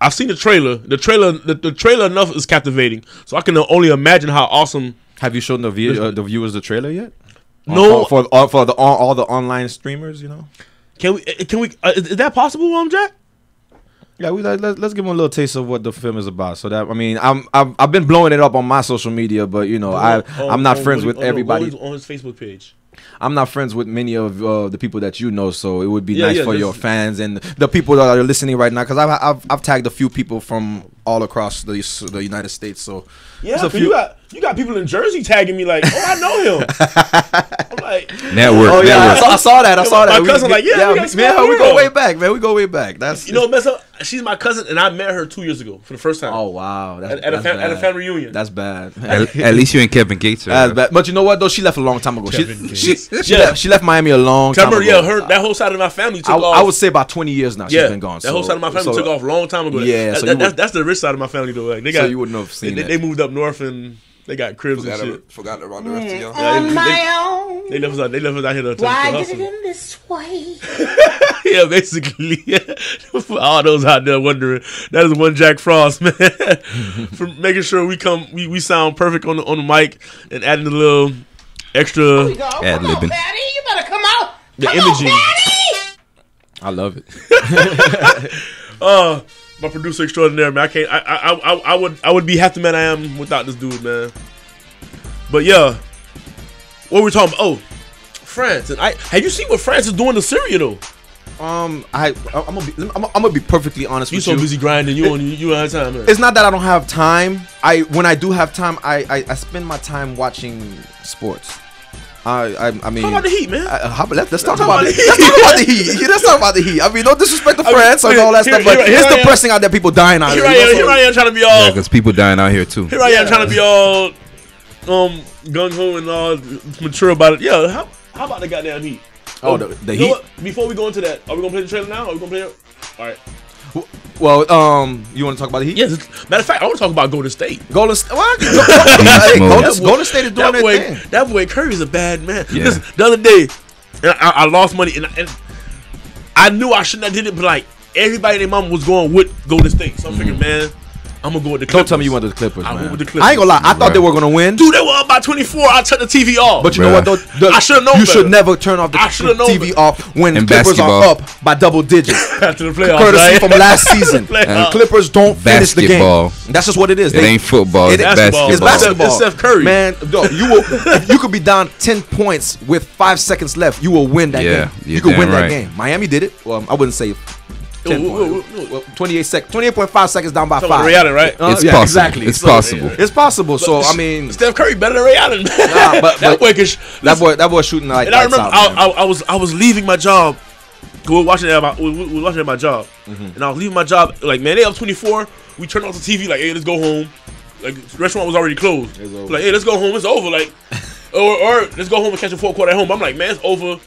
I've seen the trailer. The trailer, the, the trailer enough is captivating. So I can only imagine how awesome. Have you shown the view, uh, the viewers the trailer yet? No. for for, all, for the all, all the online streamers, you know. Can we? Can we? Uh, is, that possible, um, Jack? Yeah, we let, us give them a little taste of what the film is about. So that I mean, I'm I've, I've been blowing it up on my social media, but you know, I Oh, I'm not oh, friends with oh, everybody. On his Facebook page. I'm not friends with many of uh, the people that you know, so it would be Yeah, nice yeah, for your fans and the people that are listening right now, because I've, I've I've tagged a few people from all across the the United States. So Yeah, there's a 'cause you got you got people in Jersey tagging me like, oh, I know him. I'm like, Network. Oh yeah, I network. saw, I saw that. I Yeah, saw my that. We- cousin like, yeah, we got man, we go way back, man. We go way back. That's you know, mess up. She's my cousin, and I met her two years ago for the first time. Oh wow, that's, at, at a fam- at a bad. family reunion. That's bad. At, at least you and Kevin Gates. Are, That's bad. But you know what though? She left a long time ago. She, Kevin she, Gates. she, Yeah. left, she left Miami a long time Remember, ago. yeah, her that whole side of my family took I, off. I would say about 20 years now. She's yeah, been gone. That whole side of my family so- took off a long time ago. Yeah, so that's, would- that's the rich side of my family though. Like, they got, So got you wouldn't have seen they, they moved up north and they got cribs Forgot, and to, shit. forgot about the rest of y'all. Yeah, they, on my they, own. they left us out. They left us out here to, to, Why to did it in this way? yeah, basically. For all those out there wondering, that is one Jack Frost, man. For making sure we come, we, we sound perfect on the on the mic and adding a little extra Go. Come on, Ad-libbing. Patty. You better come out. the come imaging. On, I love it. Uh, my producer extraordinaire, man. I can't. I, I I I would I would be half the man I am without this dude, man. But yeah, what were we talking about? Oh, France and I. Have you seen what France is doing to Syria though? Um, I I'm gonna be I'm, I'm gonna be perfectly honest you with so you. You so busy grinding. You it, on you on time. Man. It's not that I don't have time. I when I do have time, I I, I spend my time watching sports. I, I, I mean, talk about the heat, man. I, how, let, us talk, talk about, about the heat. Let's talk about the heat. Let's talk about the heat. I mean, no disrespect to France I mean, and all that here, stuff, but here, it's depressing out there. People dying out here. Here, I, here I am trying to be all. Yeah, because people dying out here too. Here I am yeah. trying to be all um gung ho and all mature about it. Yeah, how, how about the goddamn heat? Oh, the, the heat. Before we go into that, are we gonna play the trailer now? Or are we gonna play it? All right. Well, um, you want to talk about the Heat? Yes. Matter of fact, I want to talk about Golden State. Golden, St- well, hey, Golden, boy, Golden State is doing that, that boy, thing. That boy Curry's a bad man. Yeah. Listen, the other day, I, I lost money, and, and, I knew I shouldn't have did it, but like everybody and their mom was going with Golden State, so I'm mm-hmm. thinking, man, I'm gonna go with the Clippers. Don't tell me you went the Clippers. I man. went with the Clippers. I ain't gonna lie. I thought they were gonna win. Dude, they were up by 24. I turned the TV off. But you know what? Though, the, I should have known. You should never turn off the TV off when and Clippers basketball. are up by double digits. After the playoffs, courtesy right? from last season. Clippers don't finish the game. That's just what it is. It they, ain't football. It, it's basketball. It's basketball. It's Steph Curry. Man, yo, you will. you could be down 10 points with five seconds left. You will win that yeah, game. You could win that game. Miami did it. Well, I wouldn't say 10 ooh, ooh, ooh, 28 sec 28.5 seconds down by so five. Ray Allen, right? Uh, it's yeah, possible. Exactly. It's so, possible. Yeah. It's possible. But so I mean, Steph Curry better than Ray Allen. nah, but, that but, boy can, that boy that boy shooting like. And I remember out, I, I, I, was I was leaving my job. We were watching it we, were watching at my job, mm-hmm. and I was leaving my job like man they up 24. We turned off the TV like hey let's go home. Like restaurant was already closed. Like hey let's go home. It's over. Like or, or let's go home and catch a fourth quarter at home. I'm like man it's over.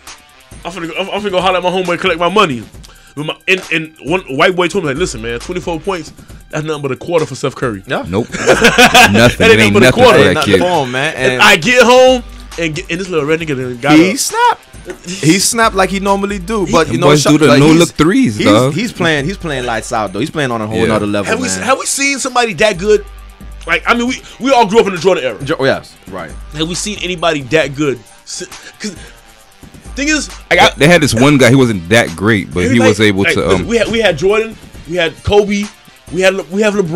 I'm gonna I'm, gonna go holler at my homeboy and collect my money. And, and one white boy told me like, listen, man, twenty four points. That's nothing but a quarter for Steph Curry. Yeah. Nope. nothing. That ain't, ain't nothing, nothing for that kid. Home, man. And, and, I get home and get, and this little red nigga got he up. snapped. He snapped like he normally do, but you know, boys do the like no look threes. He's, dog. he's playing. He's playing lights out though. He's playing on a whole yeah. other level. Have we, have we seen somebody that good? Like I mean, we we all grew up in the Jordan era. Jo- yes, right. Have we seen anybody that good? Because Thing is, got, they had this one guy. He wasn't that great, but he was able like, to. Um, we had we had Jordan, we had Kobe, we had we have LeBron.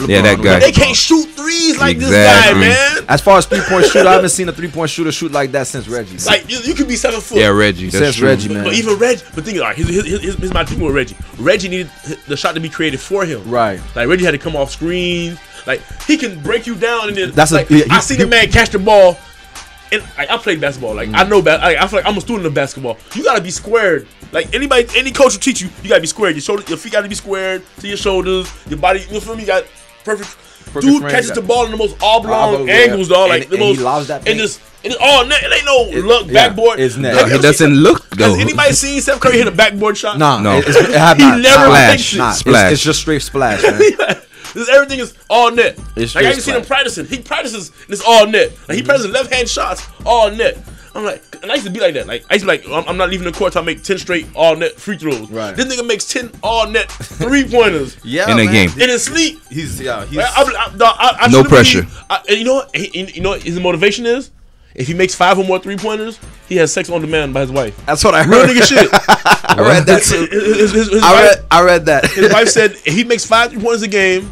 We have LeBron. Yeah, that guy. They can't shoot threes like exactly. this guy, man. As far as three point shooter, I haven't seen a three point shooter shoot like that since Reggie. Like you, you could be seven foot. Yeah, Reggie. That's since Reggie, man. But, even Reggie. But think, like, his, his, his my team with Reggie. Reggie needed the shot to be created for him. Right. Like Reggie had to come off screens. Like he can break you down and then. That's like, a, he, I see the man catch the ball and I play basketball. Like mm. I know, ba- I feel like I'm a student of basketball. You gotta be squared. Like anybody, any coach will teach you. You gotta be squared. Your shoulder, your feet gotta be squared to your shoulders. Your body, you feel me? You got perfect. perfect Dude catches the ball in the most oblong Bravo, angles, yeah. dog. Like and, the and most, and just and it's all net. It ain't no look yeah, backboard. It's net. Like, it doesn't seen, look good. Has anybody seen Steph Curry hit a backboard shot? Nah, no, no. It, it, not, he not, never splash, it. It's, it's, just straight splash, man. yeah. This, everything is all net. It's like I even see him practicing. He practices and it's all net. Like he mm-hmm. practices left hand shots all net. I'm like, and I used to be like that. Like I used to be like, I'm, I'm not leaving the court till I make ten straight all net free throws. Right. This nigga makes ten all net three pointers. yeah. In a game. In his sleep. He's yeah. He's I, I, I, no pressure. Be, and you know what? He, you know what his motivation is. If he makes five or more three pointers, he has sex on demand by his wife. That's what I heard. Real nigga shit. I read that. His, his, his, I, wife, read, I read that. his wife said he makes five three pointers a game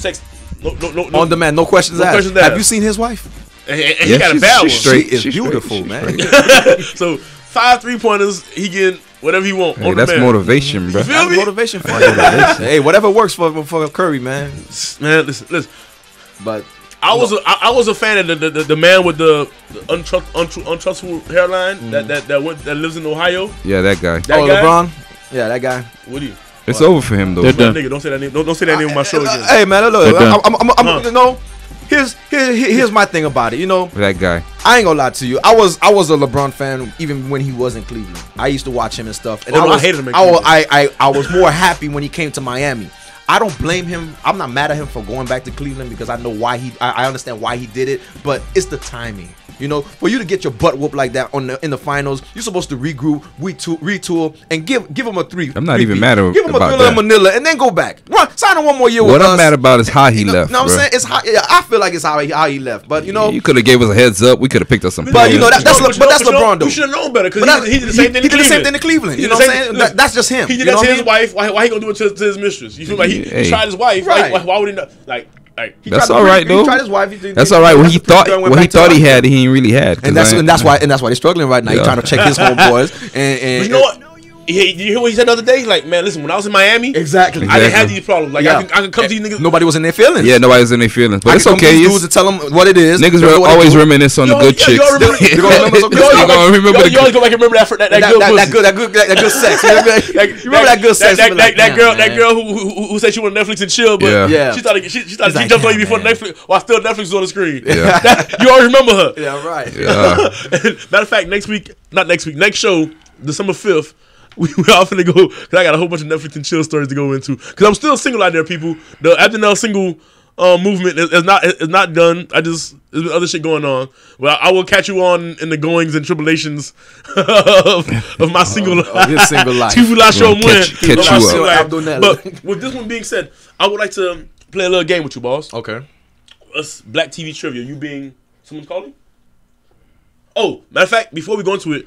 sex. No, no, no, no. On demand, no questions, no asked. questions asked. Have you seen his wife? And, and he got a bad she's, one. Is she's beautiful, straight. man. so five three pointers, he getting whatever he want. Hey, that's motivation, bro. That's motivation for hey, whatever works for for Curry, man. Man, listen, listen. But I was a, I, I was a fan of the the, the, the man with the, the untrust, untrustful hairline mm. that that that, went, that lives in Ohio. Yeah, that guy. That oh, guy? LeBron. Yeah, that guy. What do you? It's over for him though. They're done. Nigga, don't say that name. Don't, don't say that name on my show again. Hey man, look, I'm, I'm, I'm, you know, here's here, here's my thing about it. You know, that guy. I ain't gonna lie to you. I was I was a LeBron fan even when he was in Cleveland. I used to watch him and stuff. And oh, I, was, I hated him. I, I, I I was more happy when he came to Miami. I don't blame him. I'm not mad at him for going back to Cleveland because I know why he. I, I understand why he did it, but it's the timing. You know, for you to get your butt whooped like that on the, in the finals, you're supposed to regroup, retool, retool, and give give him a three. I'm not even beat. mad about Give him a thriller in Manila, and then go back. Run, sign him one more year. What I'm us. mad about is how he you left. You know what I'm saying? It's how, yeah, I feel like it's how he, how he left. But you know, you could have gave us a heads up. We could have picked up some. But players. you know, that, that's but, but that's LeBron. Though. We should have known better because he, he, did the same thing. He did the same thing to Cleveland. You know what I'm saying? That, that's just him. He did that to his wife. Why he gonna do it to his mistress? You feel like he tried his wife. Why would he not like? That's all right, though. Tried his wife. He, that's all right. What he thought, what he thought he had, he ain't really had. And that's and that's why and that's why they're struggling right now. He's trying to check his homeboys. boys, and you know what? He, you hear what he said the other day? Like, man, listen, when I was in Miami, Exactly. I didn't have these problems. Like, Yeah. I, can, I can come to you niggas. Nobody was in their feelings. Yeah, nobody was in their feelings, but I it's can come okay. these It's, dudes and tell them what it is. niggas They will always do. reminisce on the good yo, chicks. y'all remember- They gonna remember some good you stuff. gonna always- remember yo, the you always go back and remember that, that, that, That, good that, good, that good, that, that good sex. You remember, you remember that good sex? That, that, be that, like, girl, "Damn, that girl who, who, who said she wanted Netflix and chill, but Yeah. Yeah. she started she, she started she like, jumped on you before man." Netflix while still Netflix was on the screen. Yeah. That- you already remember her. Yeah, right. Yeah. Matter of fact, next week, not next week, next show, December fifth, we we all finna go because I got a whole bunch of Netflix and chill stories to go into. Because I'm still single out there, people. The Abdinell single uh, movement is, is not is not done. I just there's been other shit going on. Well, I will catch you on in the goings and tribulations of, of my single of your single life. Tu voulais show Gonna moi. catch- catch Of my you single up. life. But with this one being said, I would like to play a little game with you, boss. Okay. Us Black TV trivia. You being someone's calling? Oh, matter of fact, before we go into it,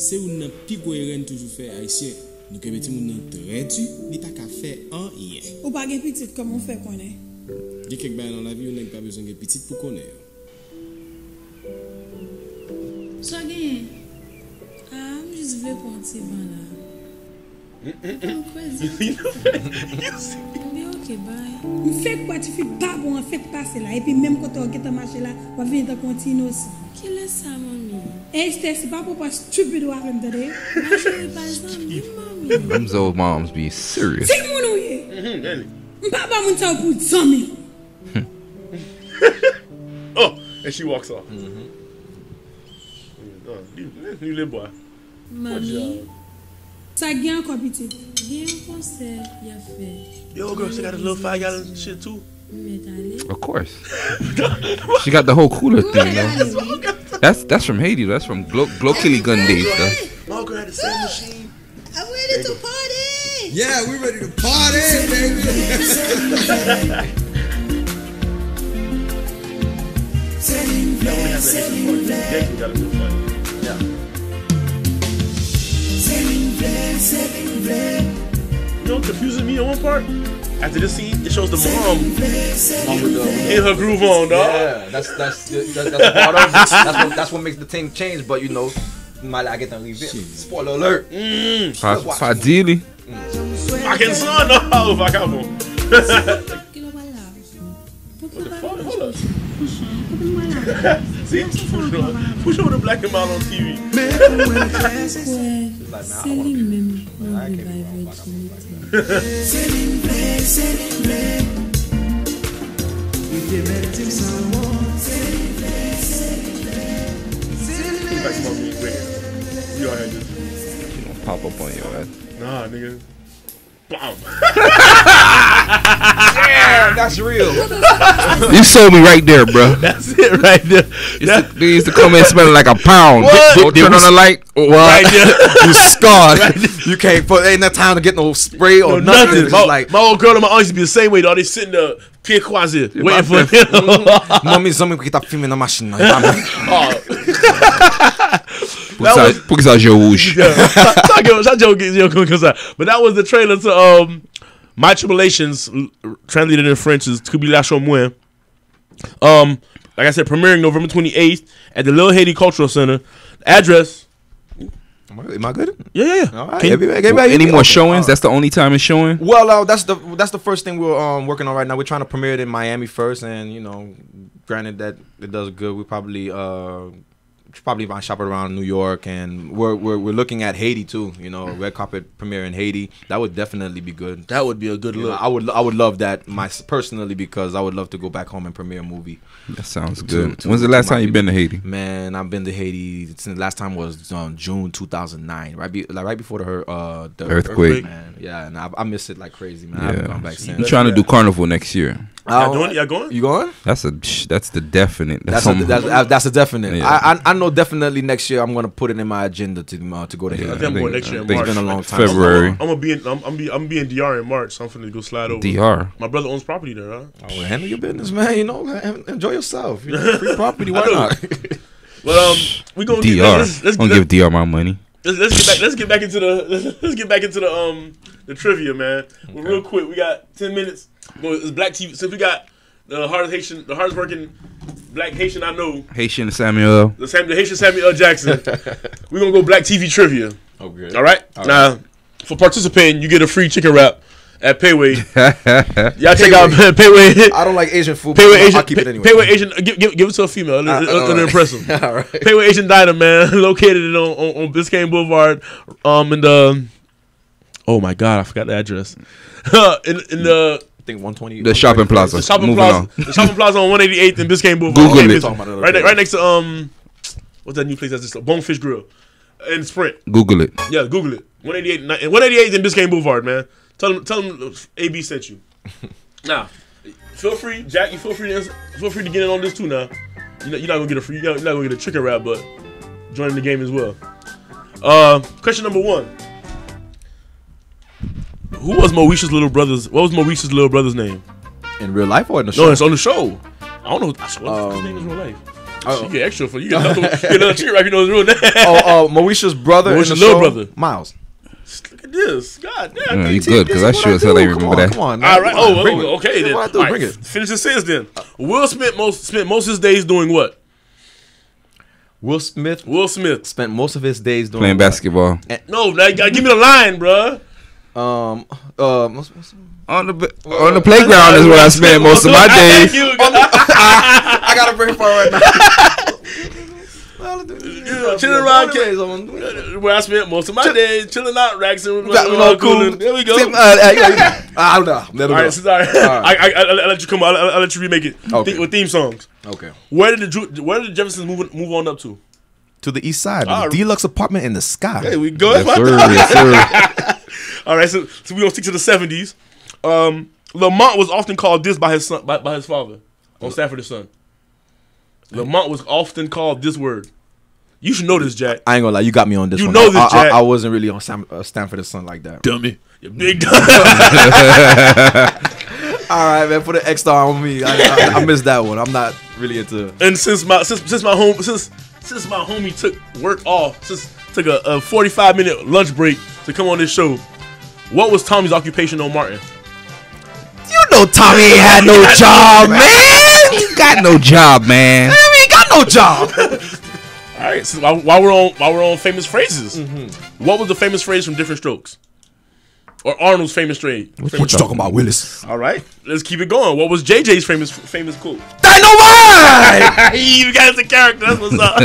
Se ou nan pi goye ren toujou fè haisyen, nou ke beti moun nan tre tu, li pa ka fè an yen. Ou pa gen pitit, komon fè konen? Di kek bayan nan la vi, ou nek pa bezon gen pitit pou konen yo. So gen, a ah, m jis vle konti ban la. Mwen kwen zi. Mwen kwen. ke bay. Mwen fèk kwa ti fi babon an fèk pase la, epi menm kote an ketan mache la, wap ven yon tan kontino si. Ki lè sa, mami? E, eh, jte, se pa pou pa stupido avan dade. Mache yon pa zan mi, mami. Them's old moms be serious. Ti moun ou ye? Mwen pa ba moun tan pou zan mi. Oh, and she walks off. Mm-hmm. mm-hmm. You little boy. Mami. Sa gen kwa pitit. gen yon konser ya fè. Yo, girl, she got a little five gallon shit too. Of course. she got the whole cooler thing though. That's that's from Haiti. That's from Glo Glow Killy gun days though. My girl had the same machine. I'm ready to party. Yeah, we ready to party, baby. You know what confuses me on one part? After this scene, it shows the mom in her groove on, dog. Yeah, that's that's that's, that's part of it. That's what that's what makes the thing change. But you know, my I get them leave it. Spoiler alert. Mm. Pa- Padili. Fucking son, no, fuck out, man. Ki lò wala? Pou What the fuck? wala? Hold up. Pou ki wala? See, push over, push over the black and mild on TV. Kwe, se li men nan vi bay virginity. Back to my being wicked. You all had this. She gonna pop up on your ass. Nah, nigga. Bam. Damn, that's real. You sold me right there, bro. That's it right there. Used to- They used to come in smelling like a pound. What? Go They- turn on the light. What? Right there. you scarred. You can't put ain't enough time to get no spray or No, nothing. nothing. My, like my old girl and my aunt used to be the same way, dog. They sitting there, pied croisé, waiting for him. Mami, zombie que tá filmando na machine. That was- Pour que ça joue rouge. Yeah. Tá que- já joguei, já joguei, já. But that was the trailer to um, My Tribulations, translated in French is Tribilasyon Mwen. Um, like I said, premiering November 28th at the Little Haiti Cultural Center. Address. Am I good? Yeah, yeah, yeah. All right. Can- everybody- everybody- Any more okay. showings? That's the only time it's showing. Well, uh, that's the that's the first thing we're um, working on right now. We're trying to premiere it in Miami first, and you know, granted that it does good, we probably uh probably might shop it around New York, and we're we're, we're looking at Haiti too. You know, red carpet premiere in Haiti. That would definitely be good. That would be a good You know, look. I would I would love that my personally because I would love to go back home and premiere a movie. That sounds good. to- When's the last time you've been to Haiti? Man, I've been to Haiti. Since the last time was um, June 2009, right, be, like right before the, uh, the Earthquake. Man, yeah, and I, I miss it like crazy, man. I haven't Yeah. gone back since. I'm trying to do carnival next year. I Y'all don't- doing? Y'all going? You going? That's a that's the definite. That's That's, a, that's, uh, that's a definite. Yeah. I, I I know definitely next year I'm gonna put it in my agenda to uh, to go to Yeah, I think I'm going next year in March. It's been a long time. February. I'm, gonna be in. I'm, I'm be. I'm being DR in March. So I'm finna go slide over. DR. My brother owns property there. Huh? Oh, well, handle your business, man. You know, enjoy yourself. You know, free property. Why not? Well, um, we gonna DR. Let's, let's, I'm let's, gonna give DR my money. let's, let's get back. Let's get back into the. Let's get back into the um the trivia, man. Well, real quick, we got ten minutes. Well, It's Black TV. Since we got the hardest Haitian, the hardest working Black Haitian I know, Haitian Samuel. the, Sam, the Haitian Samuel L. Jackson. We're gonna go Black TV trivia. Okay. All right. All now, for participating, you get a free chicken wrap at Pei Wei. Y'all check out Pei Wei. I don't like Asian food. Pei Wei but Asian. I'll keep it anyway. Pei Wei Asian. Give, give, give it to a female. Uh, It'll, all it'll right. impress them. All right. Pei Wei Asian Diner, man, located on, on, on Biscayne Boulevard, um, in the. Oh my God, I forgot the address. in in the. I think 120. The shopping plaza. The shopping Moving plaza. on. The shopping plaza on 188th in Biscayne Boulevard. Google Okay, it. Bis- Right, ne- right next to um, what's that new place? That's just Bonefish Grill, in Sprint. Google it. Yeah, Google it. 188, ni- 188 in Biscayne Boulevard, man. Tell them, tell them AB sent you. now, feel free, Jack. You feel free to feel free to get in on this too. Now, you're not, you're not gonna get a free, you're not gonna get a chicken wrap, but join the game as well. Uh, question number one. Who was Moesha's little brother's? What was Moesha's little brother's name? In real life or in the show? No, it's on the show. I don't know. I swear, what's his name in real life? oh. you get extra for you get another, you get another chicken wrap. You know his real name. oh, uh, Moesha's brother. in Moesha's little show? brother. Miles. Look at this. God damn. Yeah, you BT, good because I is sure what as hell do. ain't remember that. Come on, All right. Oh, bring oh, it. okay then. What I do? All right, Bring it. Finish the sentence then. Will Smith most spent most of his days doing what? Will Smith Will Smith spent most of his days doing Playing what? basketball. No, now you gotta give me the line, bruh. Um, uh, what's- what's- On the on the playground is where I spend most of my days. You- I got a brain fart right now. Chilling around, where I spent most of my days chilling out, Raxon. We got- we know, cool. There we go. Sim- uh, uh, yeah, I don't know. Never All know. right, so sorry. All right. I, I, I, will let you come. I'll, I'll, I'll let you remake it Okay. Th- with theme songs. Okay. Where did the Where did the Jeffersons move move on up to? To the east side, right. deluxe apartment in the sky. Hey, we go. Yes, sir. Yes, sir. All right, so so we gonna stick to the seventies. Um, Lamont was often called this by his son, by, by his father on Sanford and Son. Lamont was often called this word. You should know this, Jack. I ain't gonna lie, you got me on this You one. know this, I, I, Jack. I wasn't really on Sam, uh, Sanford and Son like that. Dummy, you big dumb. All right, man. Put an X star on me. I, I, I missed that one. I'm not really into. and since my since, since my home since since my homie took work off, since took a, a forty five minute lunch break to come on this show, what was Tommy's occupation on Martin? You know, Tommy ain't had no job, man. He got no job, man. He ain't got no job. All right, so while, while we're on while we're on famous phrases, mm-hmm. what was the famous phrase from Different Strokes, or Arnold's famous phrase? what you talking about, Willis? All right, let's keep it going. What was JJ's famous famous quote? Dynamite. you guys the character. That's what's up.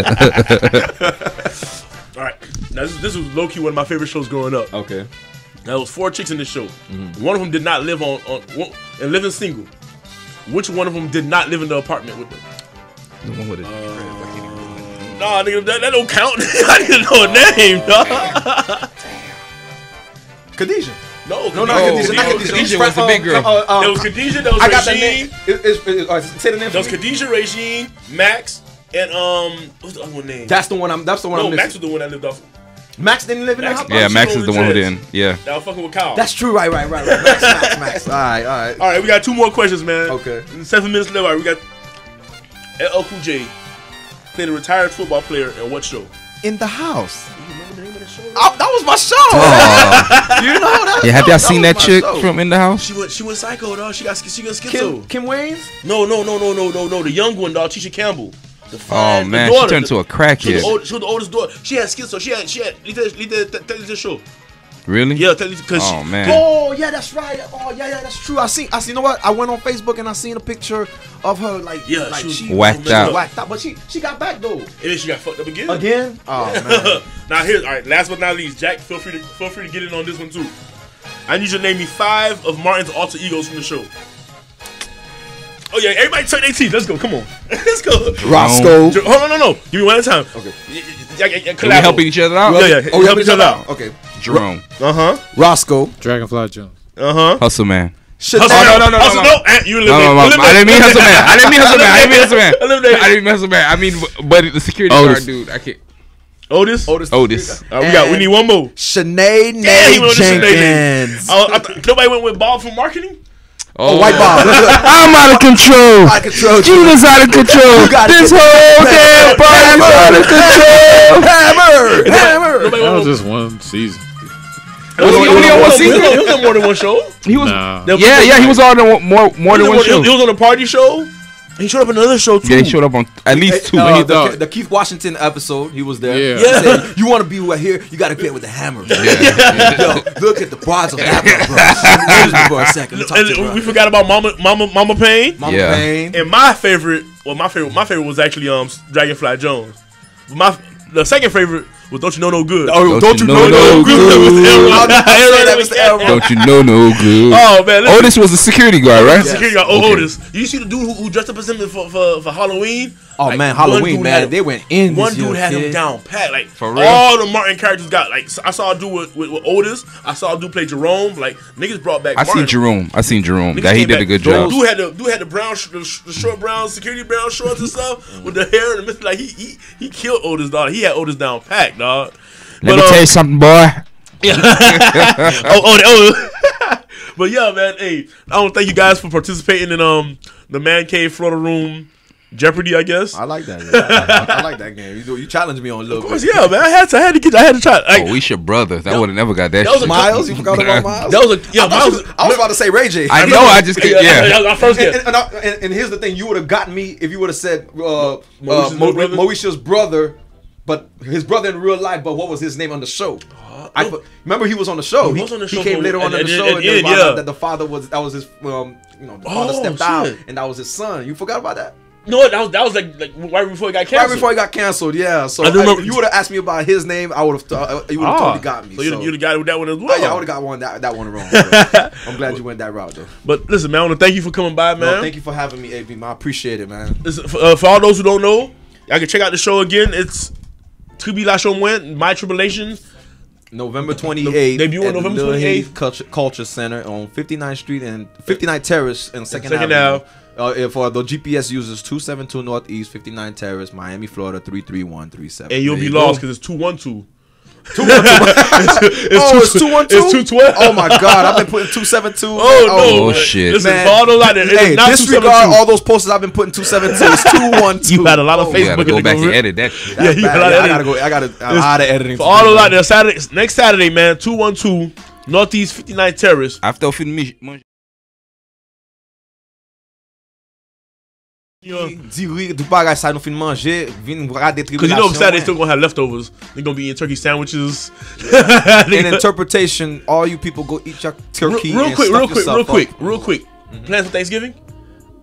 All right, now this, this was low key one of my favorite shows growing up. Okay. There was four chicks in this show. One of them did not live on on one, and living single. Which one of them did not live in the apartment with them? The one with it. Nah, nigga, that, that don't count. I need to know a name, dog. Khadijah. No, No, not Khadijah. Not Khadijah. Khadijah was the big girl. Uh, uh, There was Khadijah. There was I got the name. It, it, it, uh, say the name. There For was me. Khadijah, Regine, Max, and um, what's the other one name? That's the one. I'm. That's the one. no, I'm Max was the one that lived off. Max didn't live in Max- the house. Yeah, Max is the the one who didn't. Yeah. That was fucking with Kyle. That's true. Right. Right. Right. right. Max. Max. Max. All right. All right. All right, we got two more questions, man. Okay. Seven minutes left. All right, we got LL Cool J played a retired football player in what show? In the house. You remember the name of the show? Oh, that was my show. Aw. you know that? Yeah, have y'all seen was that chick show. from In the House? She went. She went psycho, dog. She got. She got schizo. Kim, Kim Wayans? No, no, no, no, no, no, no. The young one, dog. Tisha Campbell. The Oh fine- the man, she daughter, turned into a She was, crackhead. old, she was the oldest daughter. She had schizo. She had. She had. Leave that. Leave that. Show. Really? Yeah, tell because Oh she. man. Oh yeah, that's right. Oh yeah, yeah, that's true. I seen. I seen. You know what? I went on Facebook and I seen a picture of her like Yeah, like she was she Whacked was out. Whacked out, but she she got back though. And then she got fucked up again. Again? Oh man. now here's all right. Last but not least, Jack, feel free to feel free to get in on this one too. I need you to name me five of Martin's alter egos from the show. Oh yeah, everybody turn their teeth. Let's go. Come on, let's go. Roscoe. Hold on, no, no. Give me one at a time. Okay. Y- y- y- y- y- Are we collabo. helping each other out? Yeah, yeah. Oh, we help each other out. Okay. Jerome. Uh huh. Roscoe. Dragonfly Jones. Uh huh. Hustle man. Chanel. Hustle, Oh, no, no, no, hustle, no, no. You No, no, eliminate. no, I didn't mean hustle man. I didn't mean hustle man. I didn't mean hustle man. I didn't mean hustle man. Eliminate. I didn't mean hustle man. I mean, but the security Otis. guard dude. I can't. Otis. Otis. Otis. Uh, we got. We need one more. Shanae Damn, he went with Sheneneh Jenkins. Oh, I th- nobody went with Bob from marketing. Oh, white Bob. I'm out of control. Out of control. Gina's out of control. This whole damn party's out of control. Hammer. Hammer. That was just one season. Was he only on one season? was on- He was on more than one show. He was. Nah. Yeah, yeah, he was on more more than one show. He was on a party show. He showed up in another show too. Yeah, he showed up on at least two. Uh, he the, thought- the Keith Washington episode, he was there. Yeah. Yeah. said, you want to be right here, you got to play with the hammer. Yeah. Yo, look at the bronze of that, bro. For a second. Let me to you, And bro. we forgot about Mama, Mama, Mama Payne. Mama Yeah. Payne. And my favorite, well, my favorite, my favorite was actually um Dragonfly Jones. My the second favorite was Don't You Know No Good. Oh, don't, you know, no no good. good? Elroy. How did I that, Elroy. Mr. Elroy? Don't you know no good? Oh man, listen. Oh, Otis was the security guard, right? Security guard, oh, Okay. Otis. You see the dude who, who dressed up as him for, for, for Halloween? Oh, Like, man, Halloween, man. him- They went in One dude year, had him down pat. Like For real? all the Martin characters got like I saw a dude with, with, with Otis. I saw a dude play Jerome. Like niggas brought back. I Martin. seen Jerome. I seen Jerome. Niggas That he came did a good job. Dude had the dude had the brown, sh- the, short brown security brown shorts and stuff with the hair and the mist. Like he he he killed Otis dog. He had Otis down packed dog. Let me um, tell you something, boy. oh, oh, oh. but yeah, man. Hey, I want to thank you guys for participating in um the man cave Florida room Jeopardy. I guess. I like that. Yeah. I, I like that game. You, you challenged me on a little Of course, bit. yeah, man. I had to, I had to get, I had to try. Like, Oh, we your brothers. I would have never got that. That was shit. a Miles, you forgot about Miles. that was a yeah. I, Miles, you was- I was about to say Ray J. I know. I just could. that Yeah. was our first And, and, and, and- and here's the thing: you would have gotten me if you would have said uh, uh, Mauritius' Mo- brother? Mauritius' brother, but his brother in real life. But what was his name on the show? I no. remember he was on the show. He was on the show came later on in the show, and the then end, found out yeah. that the father was that was his um, you know, the father Oh, stepped out, and that was his son. You forgot about that? No, that was that was like, like right before he got canceled. Right before he got canceled, yeah. So I I- you would have asked me about his name, I would have. Uh, you would have Ah, totally got me. So you'd so- you'd have got it with that one as Oh, yeah, I would have got one that, that one wrong. I'm glad you went that route though. But listen, man, I want to thank you for coming by, man. No, thank you for having me, AB. Man. I appreciate it, man. Listen, for, uh, for all those who don't know, y'all can check out the show again. It's Tribilasyon Mwen, My Tribulations. November 28th. Debut on November Little Haiti 28th. Culture, Culture Center on 59th Street and 59th Terrace and Second, Second Avenue. Ave. Uh, for the GPS users, 272 Northeast, 59 Terrace, Miami, Florida, 33137. And you'll There be you lost because it's 212. oh, it's 212? It's 212. Oh my God, I've been putting 272. Oh, man. no. Oh, oh shit. Listen, for all those out there, it Hey, is not disregard all those posters I've been putting 272. It's 212. You had a lot of Oh, Facebook. You gotta go back and edit that. shit. Yeah, you bad. got a lot of Yeah, I gotta go. I gotta a Listen, lot of editing. For all do, those man. out there, Saturday, next Saturday, man, 212 Northeast 59 Terrace. After finish. Diri, do bagay sa nou fin manje, vin rade Because you know tribulation. Saturday's still gonna have leftovers. They're gonna be eating turkey sandwiches. In interpretation, all you people go eat your turkey. real, real and quick, stuff real quick, yourself real quick, real quick. Mm-hmm. Plans for Thanksgiving?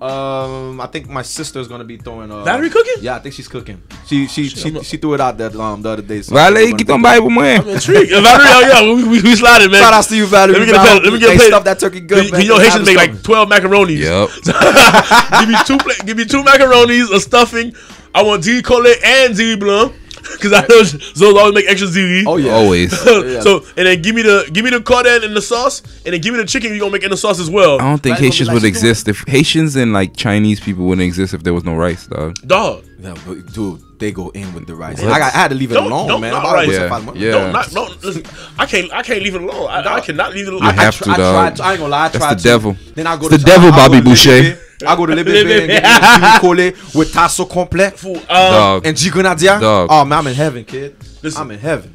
Um, I think my sister's gonna be throwing. Uh, Valerie cooking? Yeah, I think she's cooking. She she she, I'm she threw it out there um the other day. So Vale, we're gonna get on that. Bible, man. I'm intrigued. Valerie, oh, yeah, we, we, we slided, man. Shout outs to you, Valerie. Let me get a man. plate. Let me get a They plate. stuffed that turkey good, You- man. You know They Haitians make like 12 macaronis. Yep. give me two pla- give me two macaronis, a stuffing. I want ziri collet and ziri blanc. Cause I know Zoe's always make extra ziri. Oh yeah, Always. Yeah. so and then give me the give me the cordon and the sauce, and then give me the chicken you gonna make in the sauce as well. I don't think That's Haitians like would to do. exist if Haitians and like Chinese people wouldn't exist if there was no rice, dog. Dog. Yeah, but dude, they go in with the rice. I, got, I had to leave it Don't- alone, don't man. not I'm already rice. Yeah, yeah. Don't not don't listen. I can't I can't leave it alone. I, I cannot leave it alone. You I, have tr- to, I dog. tried. to- I ain't gonna lie. I That's tried the to. devil. Then I go It's to the devil, Bobby to Boucher. Libe- I go to Libe and get me a with tasso complet Fool, um, Dog. and G Grenadier. Dog. Oh man, I'm in heaven, kid. Listen. I'm in heaven.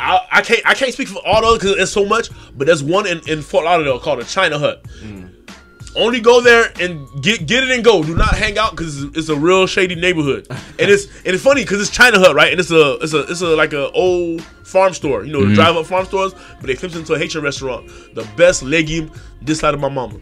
I, I can't I can't speak for all those because it's so much. But there's one in, in Fort Lauderdale called a China Hut. Hmm. Only go there and get get it and go. Do not hang out because it's, it's a real shady neighborhood. and it's and it's funny because it's China Hut, right? And it's a it's a it's a like a old farm store. You know, the mm-hmm. drive up farm stores, but they flipped into a Haitian restaurant. The best legume this side of my mama.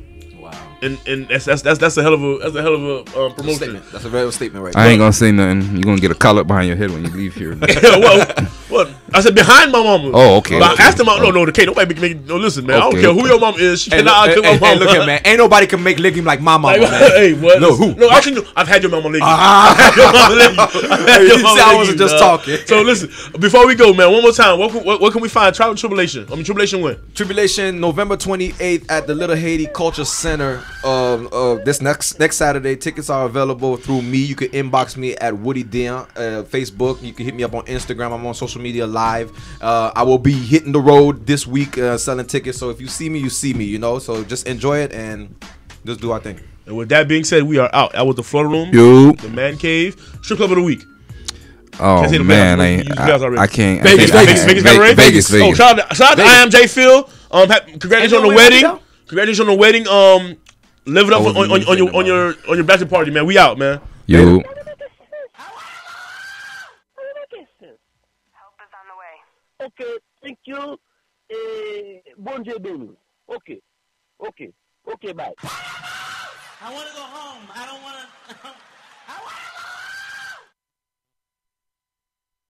Wow. And and that's that's that's, that's a hell of a that's a hell of a uh, promotion. statement. That's a real statement right I there. ain't gonna say nothing. You're gonna get a collar behind your head when you leave here. well, What? I said behind my mama. Oh, okay, But okay. I asked him, no, no, can't nobody make, make no. Listen, man, I don't care who your mom is. She Hey, cannot look, hey, my hey, look at man. Ain't nobody can make Liggy like my mama, Like, man. hey, what? No, who? No, actually, no. I've had your mama lady. Ah. I've had your mama lady. I've had You your said mama I wasn't just dog. talking. So listen, before we go, man, one more time. What, can- what, what can we find? Trial and tribulation. I mean, tribulation when? Tribulation, November 28th at the Little Haiti Culture Center. Um, uh, this next next Saturday, tickets are available through me. You can inbox me at Woody Deant, uh, Facebook. You can hit me up on Instagram. I'm on social media live. Uh, I will be hitting the road this week uh, selling tickets. So if you see me, you see me. You know. So just enjoy it and just do our thing. And with that being said, we are out. Out with the Florida Room, Yo. the Man Cave, Strip Club of the Week. Oh Can't say the man, I, you used the I. I can't. Vegas, I can't, Vegas, I Vegas, can't- got? Vegas, Oh, shout out, shout out to I am J Phil. Um, congratulations on the wedding. Congratulations on the wedding. Um, live it up I on, on, on your on your on your bachelor party, man. We out, man. Yo. Ok, thank you. Eh, bon Dieu béni. Ok, ok, ok, bye. I want to go home. I don't want to.